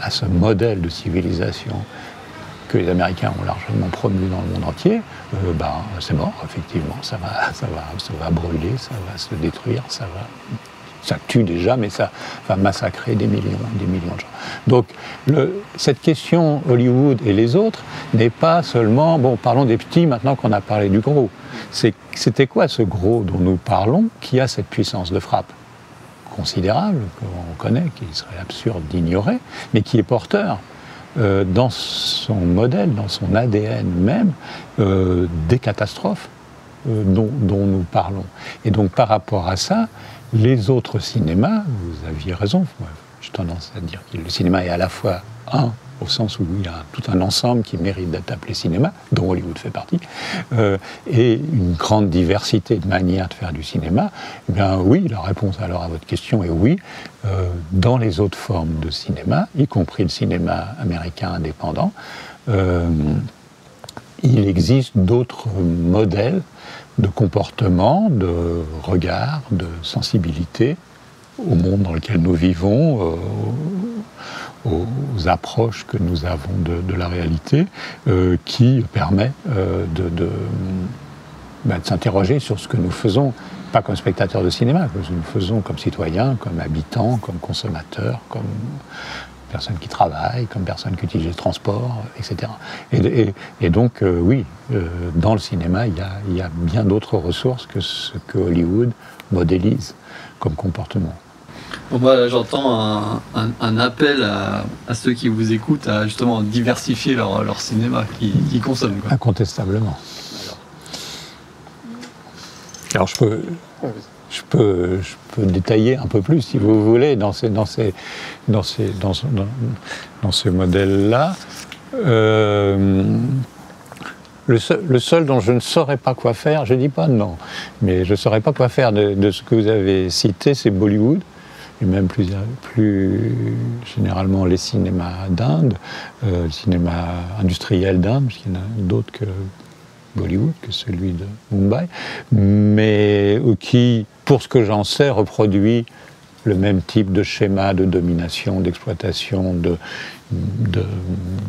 [SPEAKER 2] à ce modèle de civilisation que les Américains ont largement promu dans le monde entier, euh, ben, c'est mort, effectivement. Ça va, ça, va, ça va brûler, ça va se détruire, ça va. Ça tue déjà, mais ça va massacrer des millions des millions de gens. Donc, cette question Hollywood et les autres n'est pas seulement, bon, parlons des petits maintenant qu'on a parlé du gros. C'était quoi ce gros dont nous parlons qui a cette puissance de frappe? Considérable, qu'on connaît, qu'il serait absurde d'ignorer, mais qui est porteur euh, dans son modèle, dans son ADN même, euh, des catastrophes euh, dont, nous parlons. Et donc par rapport à ça, les autres cinémas, vous aviez raison, j'ai tendance à dire que le cinéma est à la fois un au sens où il y a tout un ensemble qui mérite d'être appelé cinéma, dont Hollywood fait partie, euh, et une grande diversité de manières de faire du cinéma, eh bien oui, la réponse alors à votre question est oui. Euh, dans les autres formes de cinéma, y compris le cinéma américain indépendant, euh, il existe d'autres modèles de comportement, de regard, de sensibilité au monde dans lequel nous vivons, aux approches que nous avons de, la réalité, euh, qui permet euh, de, bah, de, s'interroger sur ce que nous faisons, pas comme spectateurs de cinéma, que nous faisons comme citoyens, comme habitants, comme consommateurs, comme personnes qui travaillent, comme personnes qui utilisent le transport, etc. Et, donc, euh, oui, dans le cinéma, il y a bien d'autres ressources que ce que Hollywood modélise comme comportement.
[SPEAKER 1] Moi, j'entends un, appel à, ceux qui vous écoutent à justement diversifier leur, cinéma qu'ils consomment.
[SPEAKER 2] Incontestablement. Alors, je peux, je peux, je peux détailler un peu plus, si vous voulez, dans ces, dans ces, dans ces, dans, dans, ce modèle-là. Euh, le seul, dont je ne saurais pas quoi faire, je ne dis pas non, mais je ne saurais pas quoi faire de ce que vous avez cité, c'est Bollywood et même plus, généralement les cinémas d'Inde, euh, le cinéma industriel d'Inde, parce qu'il y en a d'autres que Bollywood, que celui de Mumbai, mais qui, pour ce que j'en sais, reproduit le même type de schéma de domination, d'exploitation, de,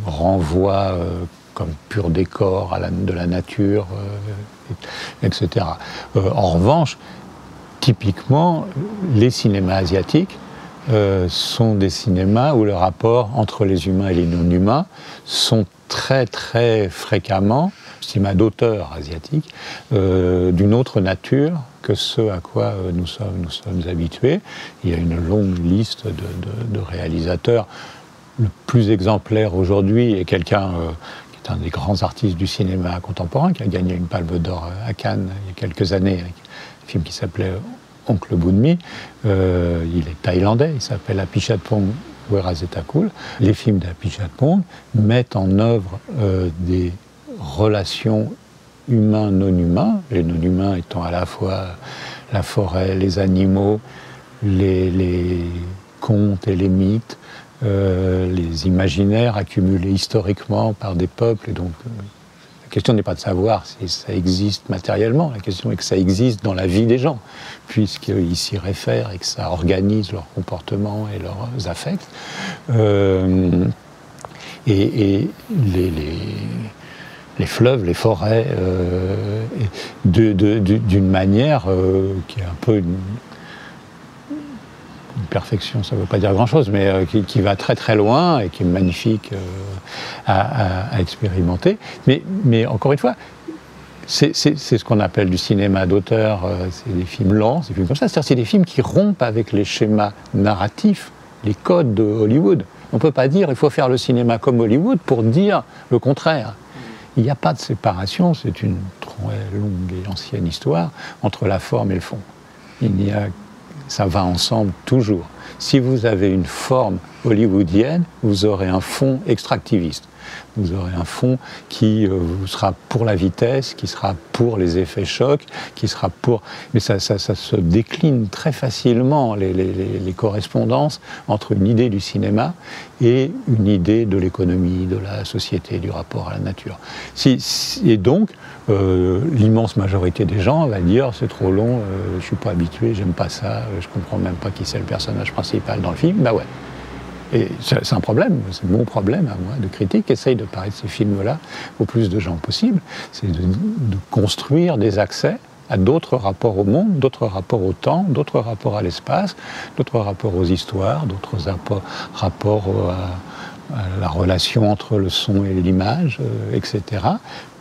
[SPEAKER 2] renvoi euh, comme pur décor de la nature, euh, etc. en revanche, typiquement, les cinémas asiatiques euh, sont des cinémas où le rapport entre les humains et les non-humains sont très très fréquemment, cinéma d'auteurs asiatiques, euh, d'une autre nature que ce à quoi euh, nous sommes, habitués. Il y a une longue liste de, réalisateurs. Le plus exemplaire aujourd'hui est quelqu'un qui est un des grands artistes du cinéma contemporain, qui a gagné une palme d'or à Cannes il y a quelques années, film qui s'appelait Oncle Bunmi. Euh, il est thaïlandais, il s'appelle Apichatpong Werazetakul. Les films d'Apichatpong mettent en œuvre euh, des relations humains non humains, les non humains étant à la fois la forêt, les animaux, les, contes et les mythes, euh, les imaginaires accumulés historiquement par des peuples et donc question n'est pas de savoir si ça existe matériellement, la question est que ça existe dans la vie des gens, puisqu'ils s'y réfèrent et que ça organise leur comportement et leurs affects. Euh, et, les, fleuves, les forêts, euh, d'une manière euh, qui est un peu une, perfection, ça ne veut pas dire grand-chose, mais euh, qui, va très très loin et qui est magnifique euh, à, expérimenter. Mais, encore une fois, c'est ce qu'on appelle du cinéma d'auteur, euh, c'est des films lents, des films comme ça. C'est-à-dire c'est des films qui rompent avec les schémas narratifs, les codes de Hollywood. On ne peut pas dire il faut faire le cinéma comme Hollywood pour dire le contraire. Il n'y a pas de séparation, c'est une très longue et ancienne histoire entre la forme et le fond. Il n'y a ça va ensemble toujours. Si vous avez une forme hollywoodienne, vous aurez un fond extractiviste. Vous aurez un fond qui euh, sera pour la vitesse, qui sera pour les effets chocs, qui sera pour... Mais ça, ça, se décline très facilement, les, correspondances entre une idée du cinéma et une idée de l'économie, de la société, du rapport à la nature. Et donc, euh, l'immense majorité des gens va dire c'est trop long, euh, je suis pas habitué, j'aime pas ça, je comprends même pas qui c'est le personnage principal dans le film. Bah ouais, et c'est un problème, c'est mon problème à moi de critique. Essaye de parler de ces films-là au plus de gens possible. C'est de, construire des accès à d'autres rapports au monde, d'autres rapports au temps, d'autres rapports à l'espace, d'autres rapports aux histoires, d'autres rapports à, la relation entre le son et l'image, euh, etc.,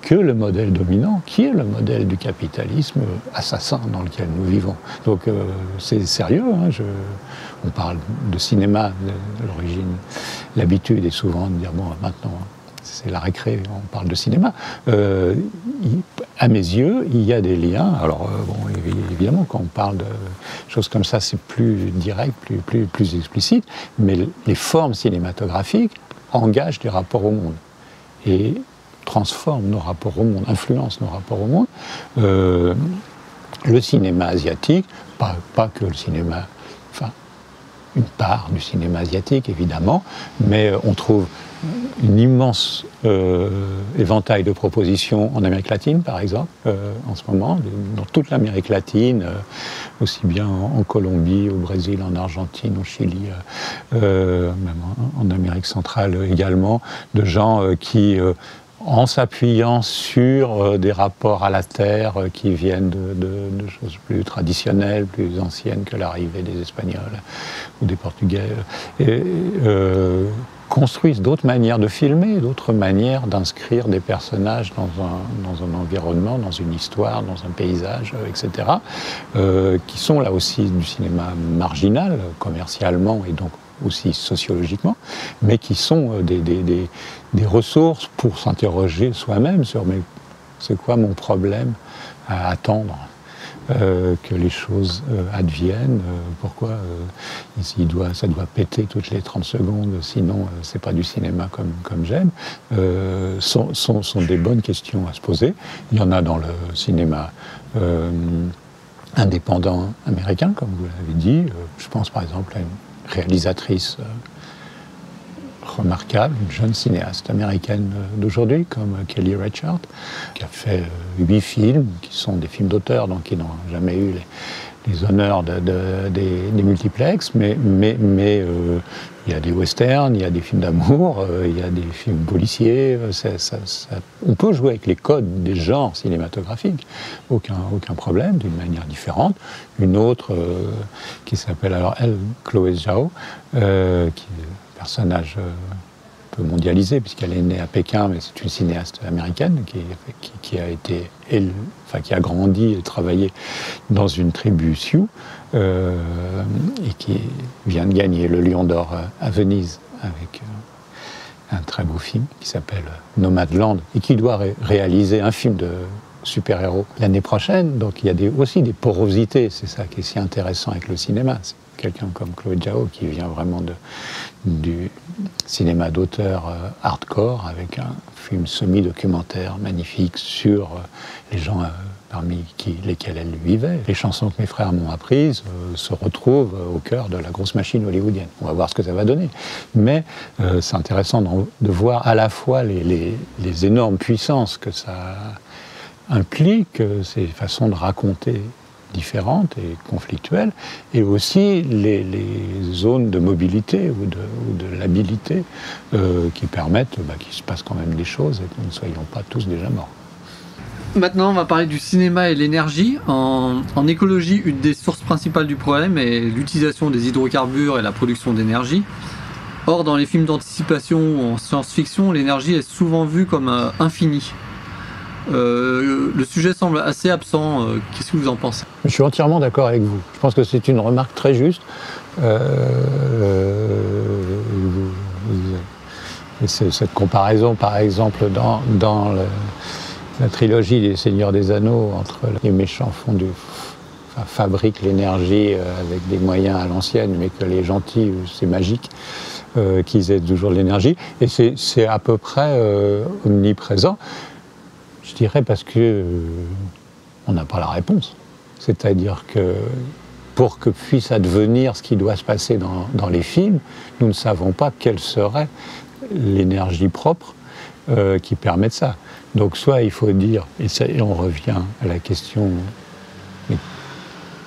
[SPEAKER 2] que le modèle dominant, qui est le modèle du capitalisme assassin dans lequel nous vivons. Donc euh, c'est sérieux, hein, on parle de cinéma de l'origine. L'habitude est souvent de dire, bon, maintenant, c'est la récré, on parle de cinéma. Euh, à mes yeux, il y a des liens. Alors, euh, bon, évidemment, quand on parle de choses comme ça, c'est plus direct, plus, plus, plus explicite, mais les formes cinématographiques engage les rapports au monde et transforme nos rapports au monde, influence nos rapports au monde. Euh, le cinéma asiatique, pas, pas, que le cinéma, enfin, une part du cinéma asiatique évidemment, mais on trouve une immense euh, éventail de propositions en Amérique latine, par exemple, euh, en ce moment, dans toute l'Amérique latine, euh, aussi bien en, Colombie, au Brésil, en Argentine, au Chili, même en, Amérique centrale également, de gens qui en s'appuyant sur des rapports à la terre qui viennent de, choses plus traditionnelles, plus anciennes que l'arrivée des Espagnols ou des Portugais, et, construisent d'autres manières de filmer, d'autres manières d'inscrire des personnages dans un, dans un, environnement, dans une histoire, dans un paysage, euh, etc., euh, qui sont là aussi du cinéma marginal, commercialement et donc aussi sociologiquement, mais qui sont euh, des, des, des, des ressources pour s'interroger soi-même sur mais c'est quoi mon problème à attendre? Euh, que les choses euh, adviennent. Euh, pourquoi ça doit péter toutes les 30 secondes, sinon c'est pas du cinéma comme, comme j'aime, sont, sont, sont, des bonnes questions à se poser. Il y en a dans le cinéma indépendant américain, comme vous l'avez dit. je pense par exemple à une réalisatrice remarquable, une jeune cinéaste américaine d'aujourd'hui, comme Kelly Reichardt, qui a fait euh, huit films, qui sont des films d'auteur, donc qui n'ont jamais eu les, honneurs de, des, multiplex, mais, mais, mais euh, il y a des westerns, il y a des films d'amour, euh, il y a des films policiers. on peut jouer avec les codes des genres cinématographiques, aucun, aucun problème, d'une manière différente. Une autre qui s'appelle alors elle, Chloé Zhao, qui est personnage euh, un peu mondialisé, puisqu'elle est née à Pékin, mais c'est une cinéaste américaine qui, qui, a été, enfin, qui a grandi et travaillé dans une tribu Sioux, euh, et qui vient de gagner le Lion d'Or euh, à Venise avec un très beau film qui s'appelle Nomadland, et qui doit réaliser un film de super-héros l'année prochaine. Donc il y a aussi des porosités, c'est ça qui est si intéressant avec le cinéma quelqu'un comme Chloé Zhao qui vient vraiment de, du cinéma d'auteur euh, hardcore avec un film semi-documentaire magnifique sur euh, les gens euh, parmi lesquels elle vivait. Les chansons que mes frères m'ont apprises se retrouvent au cœur de la grosse machine hollywoodienne. On va voir ce que ça va donner. Mais c'est intéressant de, voir à la fois les énormes puissances que ça implique, ces façons de raconter différentes et conflictuelles, et aussi les, zones de mobilité ou de, labilité euh, qui permettent bah, qu'il se passe quand même des choses et que nous ne soyons pas tous déjà morts.
[SPEAKER 1] Maintenant, on va parler du cinéma et l'énergie. En, en, écologie, une des sources principales du problème est l'utilisation des hydrocarbures et la production d'énergie. Or, dans les films d'anticipation ou en science-fiction, l'énergie est souvent vue comme euh, infinie. Euh, le sujet semble assez absent. Euh, qu'est-ce que vous en pensez?
[SPEAKER 2] Je suis entièrement d'accord avec vous. Je pense que c'est une remarque très juste. Euh, cette comparaison, par exemple, dans, la trilogie des Seigneurs des Anneaux, entre les méchants font fabriquent l'énergie avec des moyens à l'ancienne, mais que les gentils, c'est magique, qu'ils aient toujours l'énergie. Et c'est à peu près omniprésent. Je dirais parce que euh, on n'a pas la réponse. C'est-à-dire que pour que puisse advenir ce qui doit se passer dans, les films, nous ne savons pas quelle serait l'énergie propre euh, qui permet ça. Donc soit il faut dire, et, on revient à la question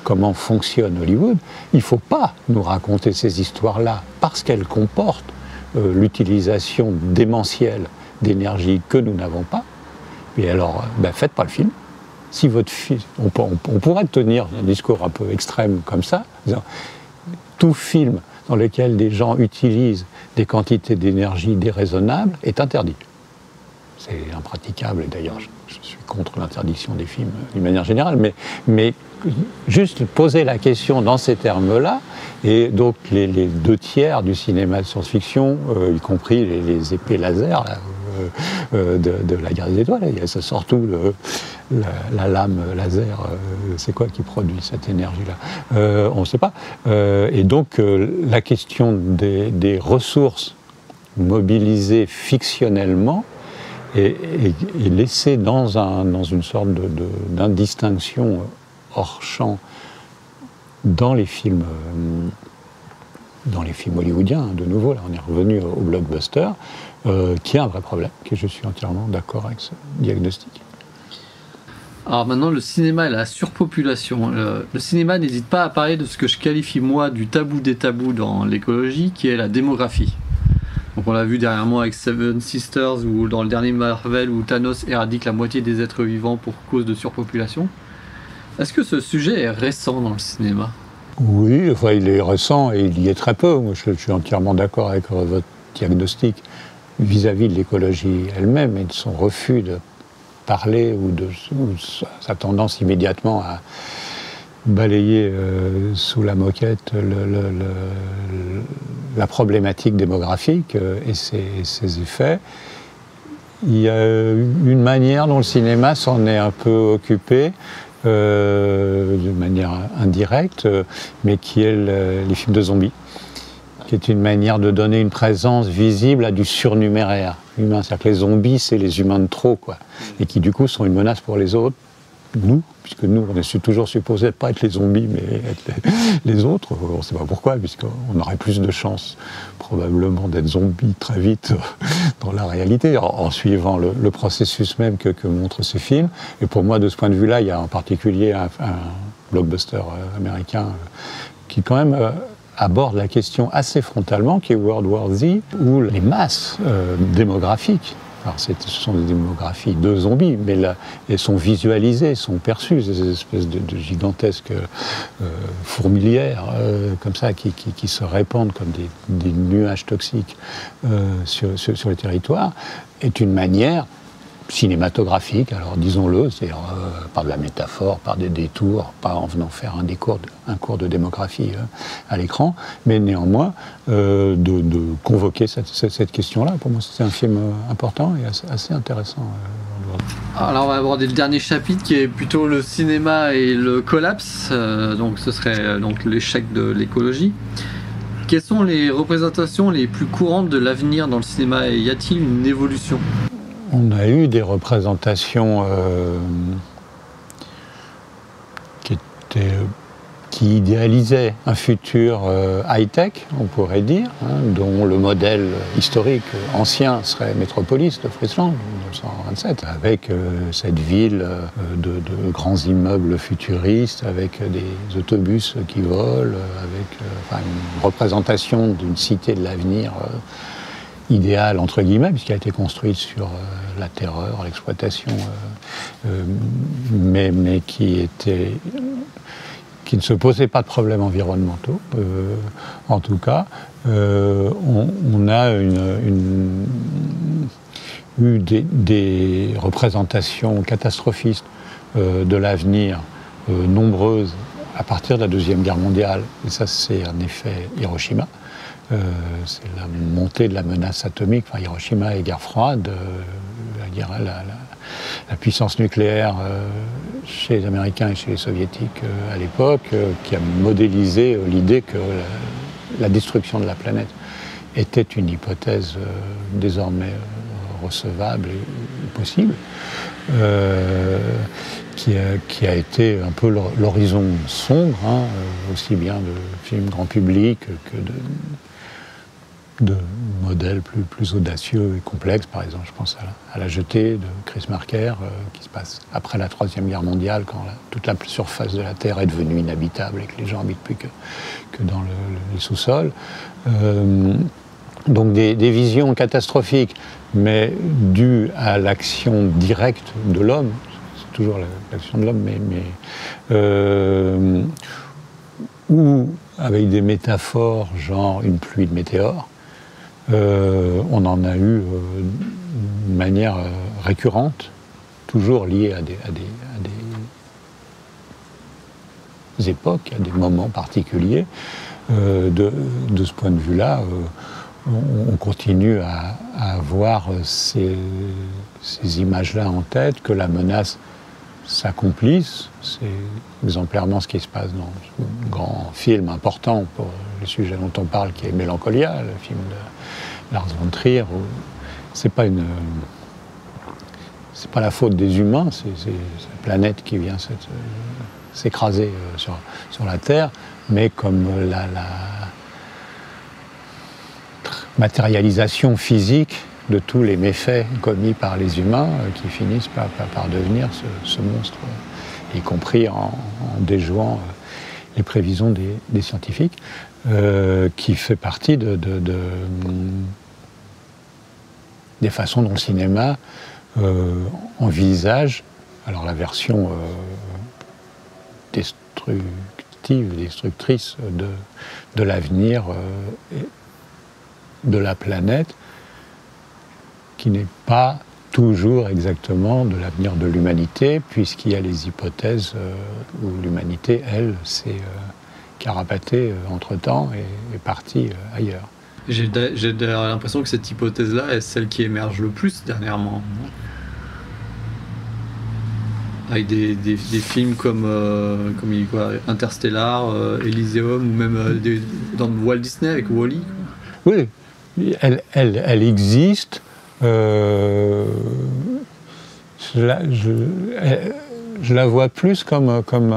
[SPEAKER 2] comment fonctionne Hollywood, il ne faut pas nous raconter ces histoires-là parce qu'elles comportent euh, l'utilisation démentielle d'énergie que nous n'avons pas, et alors, ben, faites pas le film. Si votre on, pourrait tenir un discours un peu extrême comme ça, tout film dans lequel des gens utilisent des quantités d'énergie déraisonnables est interdit. C'est impraticable, et d'ailleurs, je, suis contre l'interdiction des films d'une manière générale, mais, juste poser la question dans ces termes-là, et donc les, deux tiers du cinéma de science-fiction, euh, y compris les, épées laser, euh, euh, de, la guerre des étoiles. Ça sort tout la, lame laser, euh, c'est quoi qui produit cette énergie-là On ne sait pas. et donc la question des, ressources mobilisé fictionnellement et, un, dans une sorte d'indistinction hors champ dans les films. Euh, dans les films hollywoodiens, de nouveau, là on est revenu au blockbuster, euh, qui est un vrai problème, que je suis entièrement d'accord avec ce diagnostic.
[SPEAKER 1] Alors maintenant, le cinéma et la surpopulation. Le, cinéma n'hésite pas à parler de ce que je qualifie moi du tabou des tabous dans l'écologie, qui est la démographie. Donc on l'a vu derrière moi avec Seven Sisters ou dans le dernier Marvel où Thanos éradique la moitié des êtres vivants pour cause de surpopulation. Est-ce que ce sujet est récent dans le cinéma?
[SPEAKER 2] Oui, enfin il est récent et il y est très peu. Moi je, suis entièrement d'accord avec votre diagnostic vis-à-vis de l'écologie elle-même et de son refus de parler ou de sa tendance immédiatement à balayer euh, sous la moquette la problématique démographique euh, et ses, effets. Il y a une manière dont le cinéma s'en est un peu occupé, euh, de manière indirecte, mais qui est les films de zombies qui est une manière de donner une présence visible à du surnuméraire humain. C'est-à-dire que les zombies, c'est les humains de trop, quoi. Et qui, du coup, sont une menace pour les autres, nous, puisque nous, on est toujours supposé pas être les zombies, mais être les, [laughs] autres. On ne sait pas pourquoi, puisqu'on aurait plus de chances, probablement, d'être zombies très vite [laughs] dans la réalité, en, suivant le, processus même que, montre ce film. Et pour moi, de ce point de vue-là, il y a en particulier un, blockbuster euh, américain euh, qui, quand même, euh, aborde la question assez frontalement, qui est World War Z, où les masses démographiques, ce sont des démographies de zombies, mais elles sont visualisées, sont perçues, ces espèces de, gigantesques euh, fourmilières, euh, comme ça, qui, se répandent comme des, nuages toxiques sur, sur, les territoires, est une manière cinématographique, alors disons-le, c'est-à-dire euh, par de la métaphore, par des détours, pas en venant faire un, cours, de, démographie euh, à l'écran, mais néanmoins euh, de, convoquer cette, question-là. Pour moi, c'est un film important et assez, intéressant.
[SPEAKER 1] alors on va aborder le dernier chapitre qui est plutôt le cinéma et le collapse, donc ce serait donc l'échec de l'écologie. Quelles sont les représentations les plus courantes de l'avenir dans le cinéma et y a-t-il une évolution?
[SPEAKER 2] On a eu des représentations euh, qui, idéalisaient un futur euh, high-tech, on pourrait dire, hein, dont le modèle historique ancien serait Métropolis de Friesland, 1927, avec euh, cette ville de, grands immeubles futuristes, avec des autobus qui volent, avec une représentation d'une cité de l'avenir idéal, entre guillemets, puisqu'elle a été construite sur euh, la terreur, l'exploitation, euh, euh, mais, qui était qui ne se posait pas de problèmes environnementaux, en tout cas. On, a eu des, représentations catastrophistes de l'avenir nombreuses à partir de la Deuxième Guerre mondiale, et ça c'est un effet Hiroshima. Euh, c'est la montée de la menace atomique, enfin, Hiroshima et guerre froide, euh, la, puissance nucléaire euh, chez les Américains et chez les Soviétiques à l'époque, qui a modélisé l'idée que la, destruction de la planète était une hypothèse désormais recevable et, possible. Qui a, été un peu l'horizon sombre, hein, aussi bien de films grand public que de, de modèles plus, audacieux et complexes. Par exemple, je pense à La, Jetée de Chris Marker, euh, qui se passe après la Troisième Guerre mondiale, quand toute la surface de la Terre est devenue inhabitable et que les gens habitent plus que, que dans le, les sous-sols. Euh, donc des, visions catastrophiques, mais dues à l'action directe de l'homme, c'est toujours l'action de l'homme, mais, mais euh, ou avec des métaphores genre une pluie de météores, on en a eu euh, de manière euh, récurrente, toujours liée à des, époques, à des moments particuliers. De, ce point de vue-là, on, continue à, avoir ces, images-là en tête, que la menace s'accomplisse. C'est exemplairement ce qui se passe dans un grand film important pour le sujet dont on parle, qui est Mélancolia, le film de Lars von Trier, c'est pas pas la faute des humains, c'est la planète qui vient s'écraser sur, sur, la Terre, mais comme la, matérialisation physique de tous les méfaits commis par les humains qui finissent par, par, devenir ce, monstre, y compris en, déjouant les prévisions des, scientifiques, qui fait partie de des façons dont le cinéma euh, envisage, alors la version euh, destructive, destructrice de, de l'avenir euh, de la planète, qui n'est pas toujours exactement de l'avenir de l'humanité, puisqu'il y a les hypothèses où l'humanité, elle, s'est carapatée entre-temps et est partie ailleurs.
[SPEAKER 1] J'ai d'ailleurs l'impression que cette hypothèse-là est celle qui émerge le plus dernièrement. Avec des, des, films comme, euh, comme quoi, Interstellar, euh, Elysium, ou même euh, dans Walt Disney avec Wally.
[SPEAKER 2] -E. Oui, elle, elle, elle existe. je, la, je, je, la, vois plus comme, comme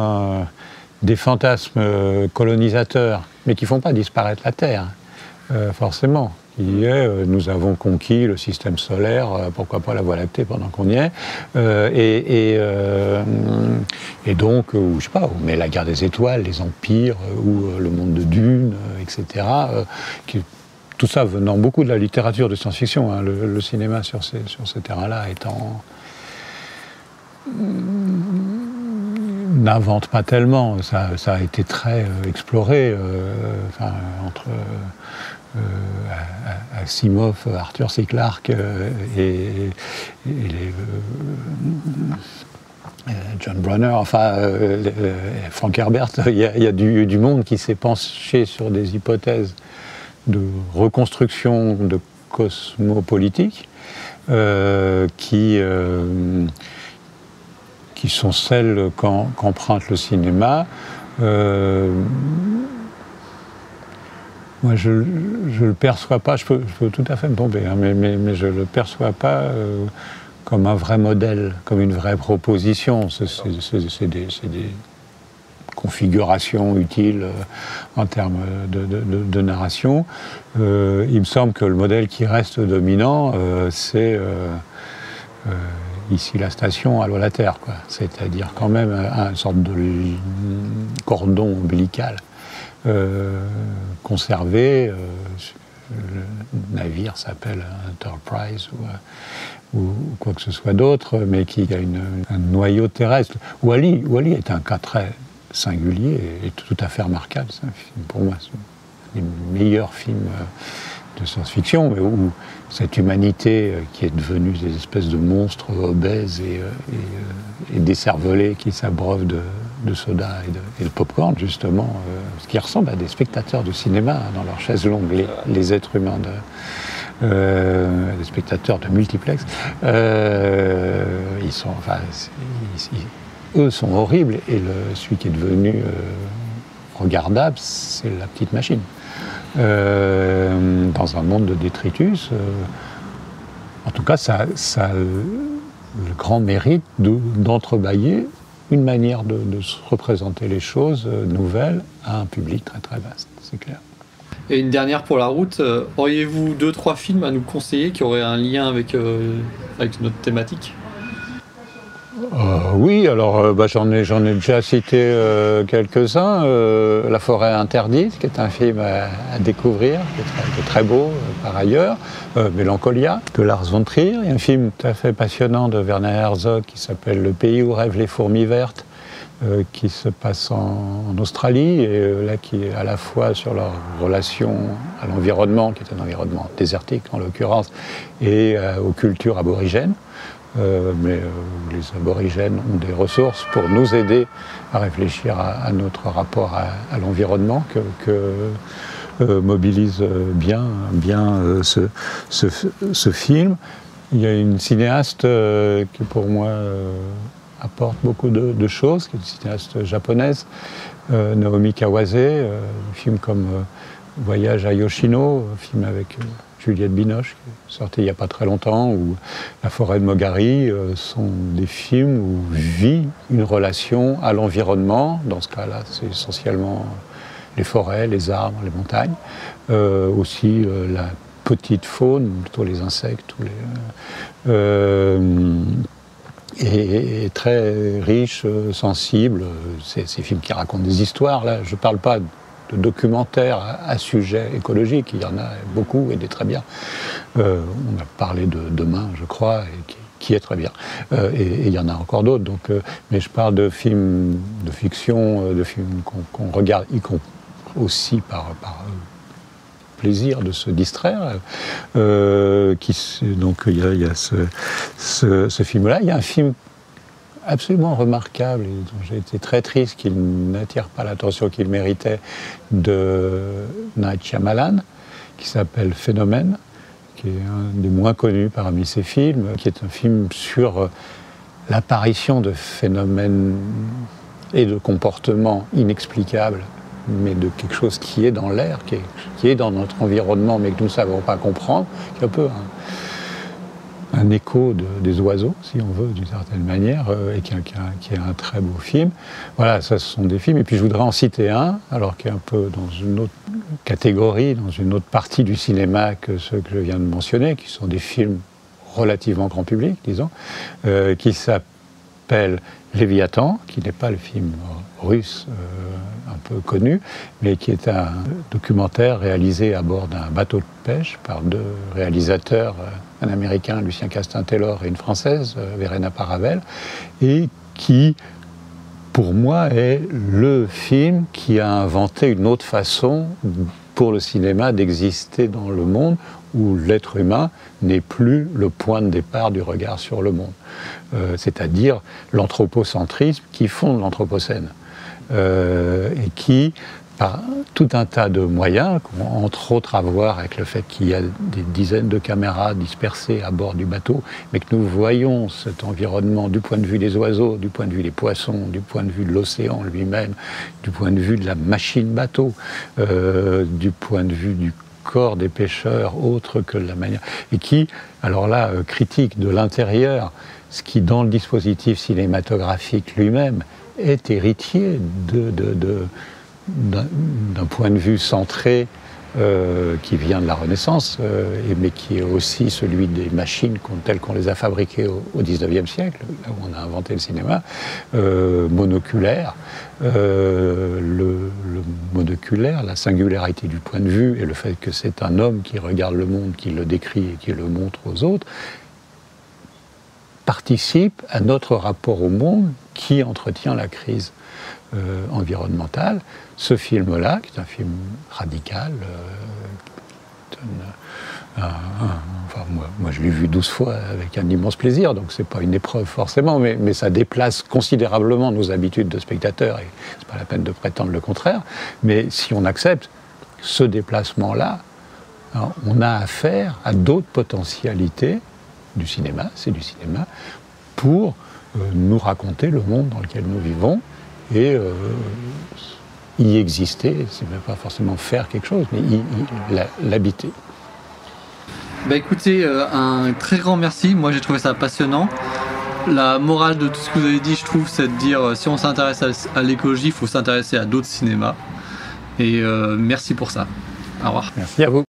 [SPEAKER 2] des fantasmes colonisateurs, mais qui ne font pas disparaître la Terre. Euh, forcément. Y est, euh, nous avons conquis le système solaire, euh, pourquoi pas la Voie lactée pendant qu'on y est, et, et, donc, ou, je sais pas, mais la guerre des étoiles, les empires, ou le monde de Dune, etc. tout ça venant beaucoup de la littérature de science-fiction, hein, le, cinéma sur ces, sur ces terrains-là étant n'invente pas tellement. Ça, a été très exploré entre euh, Asimov, Arthur C. Clarke euh, et, euh, John Brunner, enfin Frank Herbert, il y a, du, monde qui s'est penché sur des hypothèses de reconstruction de cosmopolitique qui, qui sont celles qu'emprunte le cinéma. Moi, je ne le perçois pas, je peux, tout à fait me tomber, hein, mais, je ne le perçois pas euh, comme un vrai modèle, comme une vraie proposition. C'est des, configurations utiles euh, en termes de, narration. Euh, il me semble que le modèle qui reste dominant, c'est ici la station, à la Terre, c'est-à-dire quand même une sorte de cordon ombilical. Euh, conservé. Euh, le navire s'appelle Enterprise ou, quoi que ce soit d'autre, mais qui a une, un noyau terrestre. Wally, Wally est un cas très singulier et tout à fait remarquable. pour moi, c'est un des meilleurs films de science-fiction, mais où cette humanité euh, qui est devenue des espèces de monstres obèses et, et, et décervelés qui s'abreuvent de, de soda et de, popcorn, justement, euh, ce qui ressemble à des spectateurs de cinéma dans leurs chaises longues, les, êtres humains, de, euh, spectateurs de multiplex. Euh, ils sont, enfin, eux sont horribles et celui qui est devenu regardable, c'est la petite machine. Dans un monde de détritus, en tout cas, ça, a le grand mérite d'entrebâiller une manière de, se représenter les choses euh, nouvelles à un public très très vaste, c'est clair.
[SPEAKER 1] Et une dernière pour la route, euh, auriez-vous deux, trois films à nous conseiller qui auraient un lien avec, euh, avec notre thématique?
[SPEAKER 2] Oui, alors bah, j'en ai, déjà cité quelques-uns. La forêt interdite, qui est un film à, découvrir, qui est, très, beau par ailleurs. Mélancolia, de Lars von Trier. Il y a un film tout à fait passionnant de Werner Herzog qui s'appelle Le pays où rêvent les fourmis vertes. qui se passe en, Australie et là qui est à la fois sur leur relation à l'environnement, qui est un environnement désertique en l'occurrence, et aux cultures aborigènes. Euh, mais euh, les aborigènes ont des ressources pour nous aider à réfléchir à, notre rapport à, l'environnement que, euh, mobilise bien, bien ce, ce, film. Il y a une cinéaste qui pour moi apporte beaucoup de, choses, qui est une cinéaste japonaise, Naomi Kawase, un film comme Voyage à Yoshino, un film avec Juliette Binoche, qui est sorti il n'y a pas très longtemps, ou La forêt de Mogari, sont des films où vit une relation à l'environnement. Dans ce cas-là, c'est essentiellement les forêts, les arbres, les montagnes. aussi la petite faune, plutôt les insectes, tous les, et, très riche, sensible. C'est ces films qui racontent des histoires. Là, je ne parle pas de documentaires à, sujet écologique. Il y en a beaucoup et des très bien. Euh, on a parlé de Demain, je crois, qui, est très bien. Euh, et, il y en a encore d'autres. Donc, euh, mais je parle de films de fiction, de films qu'on regarde, y compris aussi par, plaisir de se distraire. Donc il y a, ce, film-là. Il y a un film absolument remarquable. Et dont j'ai été très triste qu'il n'attire pas l'attention qu'il méritait de Night Shyamalan, qui s'appelle Phénomène, qui est un des moins connus parmi ses films, qui est un film sur l'apparition de phénomènes et de comportements inexplicables mais de quelque chose qui est dans l'air, qui est, dans notre environnement, mais que nous ne savons pas comprendre, qui est un peu écho des oiseaux, si on veut, d'une certaine manière, euh, et qui, est un très beau film. Voilà, ça, ce sont des films. Et puis je voudrais en citer un, alors qui est un peu dans une autre catégorie, dans une autre partie du cinéma que ceux que je viens de mentionner, qui sont des films relativement grand public, disons, euh, qui s'appellent Léviathan, qui n'est pas le film russe euh, un peu connu, mais qui est un documentaire réalisé à bord d'un bateau de pêche par deux réalisateurs, un américain, Lucien Castin-Taylor, et une française, euh, Verena Paravel, et qui, pour moi, est le film qui a inventé une autre façon pour le cinéma d'exister dans le monde où l'être humain n'est plus le point de départ du regard sur le monde, euh, c'est-à-dire l'anthropocentrisme qui fonde l'anthropocène euh, et qui, par tout un tas de moyens, entre autres à voir avec le fait qu'il y a des dizaines de caméras dispersées à bord du bateau, mais que nous voyons cet environnement du point de vue des oiseaux, du point de vue des poissons, du point de vue de l'océan lui-même, du point de vue de la machine bateau, euh, du point de vue du corps des pêcheurs autre que la manière. Et qui, alors là, euh, critique de l'intérieur, ce qui, dans le dispositif cinématographique lui-même, est héritier de, d'un point de vue centré euh, qui vient de la Renaissance, euh, mais qui est aussi celui des machines telles qu'on les a fabriquées au, XIXe siècle, là où on a inventé le cinéma, euh, monoculaire. Le, monoculaire, la singularité du point de vue et le fait que c'est un homme qui regarde le monde, qui le décrit et qui le montre aux autres, participe à notre rapport au monde qui entretient la crise environnementale. Ce film-là, qui est un film radical, euh, enfin, moi, je l'ai vu 12 fois avec un immense plaisir, donc c'est pas une épreuve forcément, mais, ça déplace considérablement nos habitudes de spectateurs, et c'est pas la peine de prétendre le contraire. Mais si on accepte ce déplacement-là, hein, on a affaire à d'autres potentialités du cinéma, c'est du cinéma, pour euh, nous raconter le monde dans lequel nous vivons et euh, y exister, c'est même pas forcément faire quelque chose, mais l'habiter.
[SPEAKER 1] Bah écoutez, euh, un très grand merci. Moi j'ai trouvé ça passionnant. La morale de tout ce que vous avez dit, je trouve, c'est de dire si on s'intéresse à, l'écologie, il faut s'intéresser à d'autres cinémas. Et merci pour ça. Au revoir.
[SPEAKER 2] Merci à vous.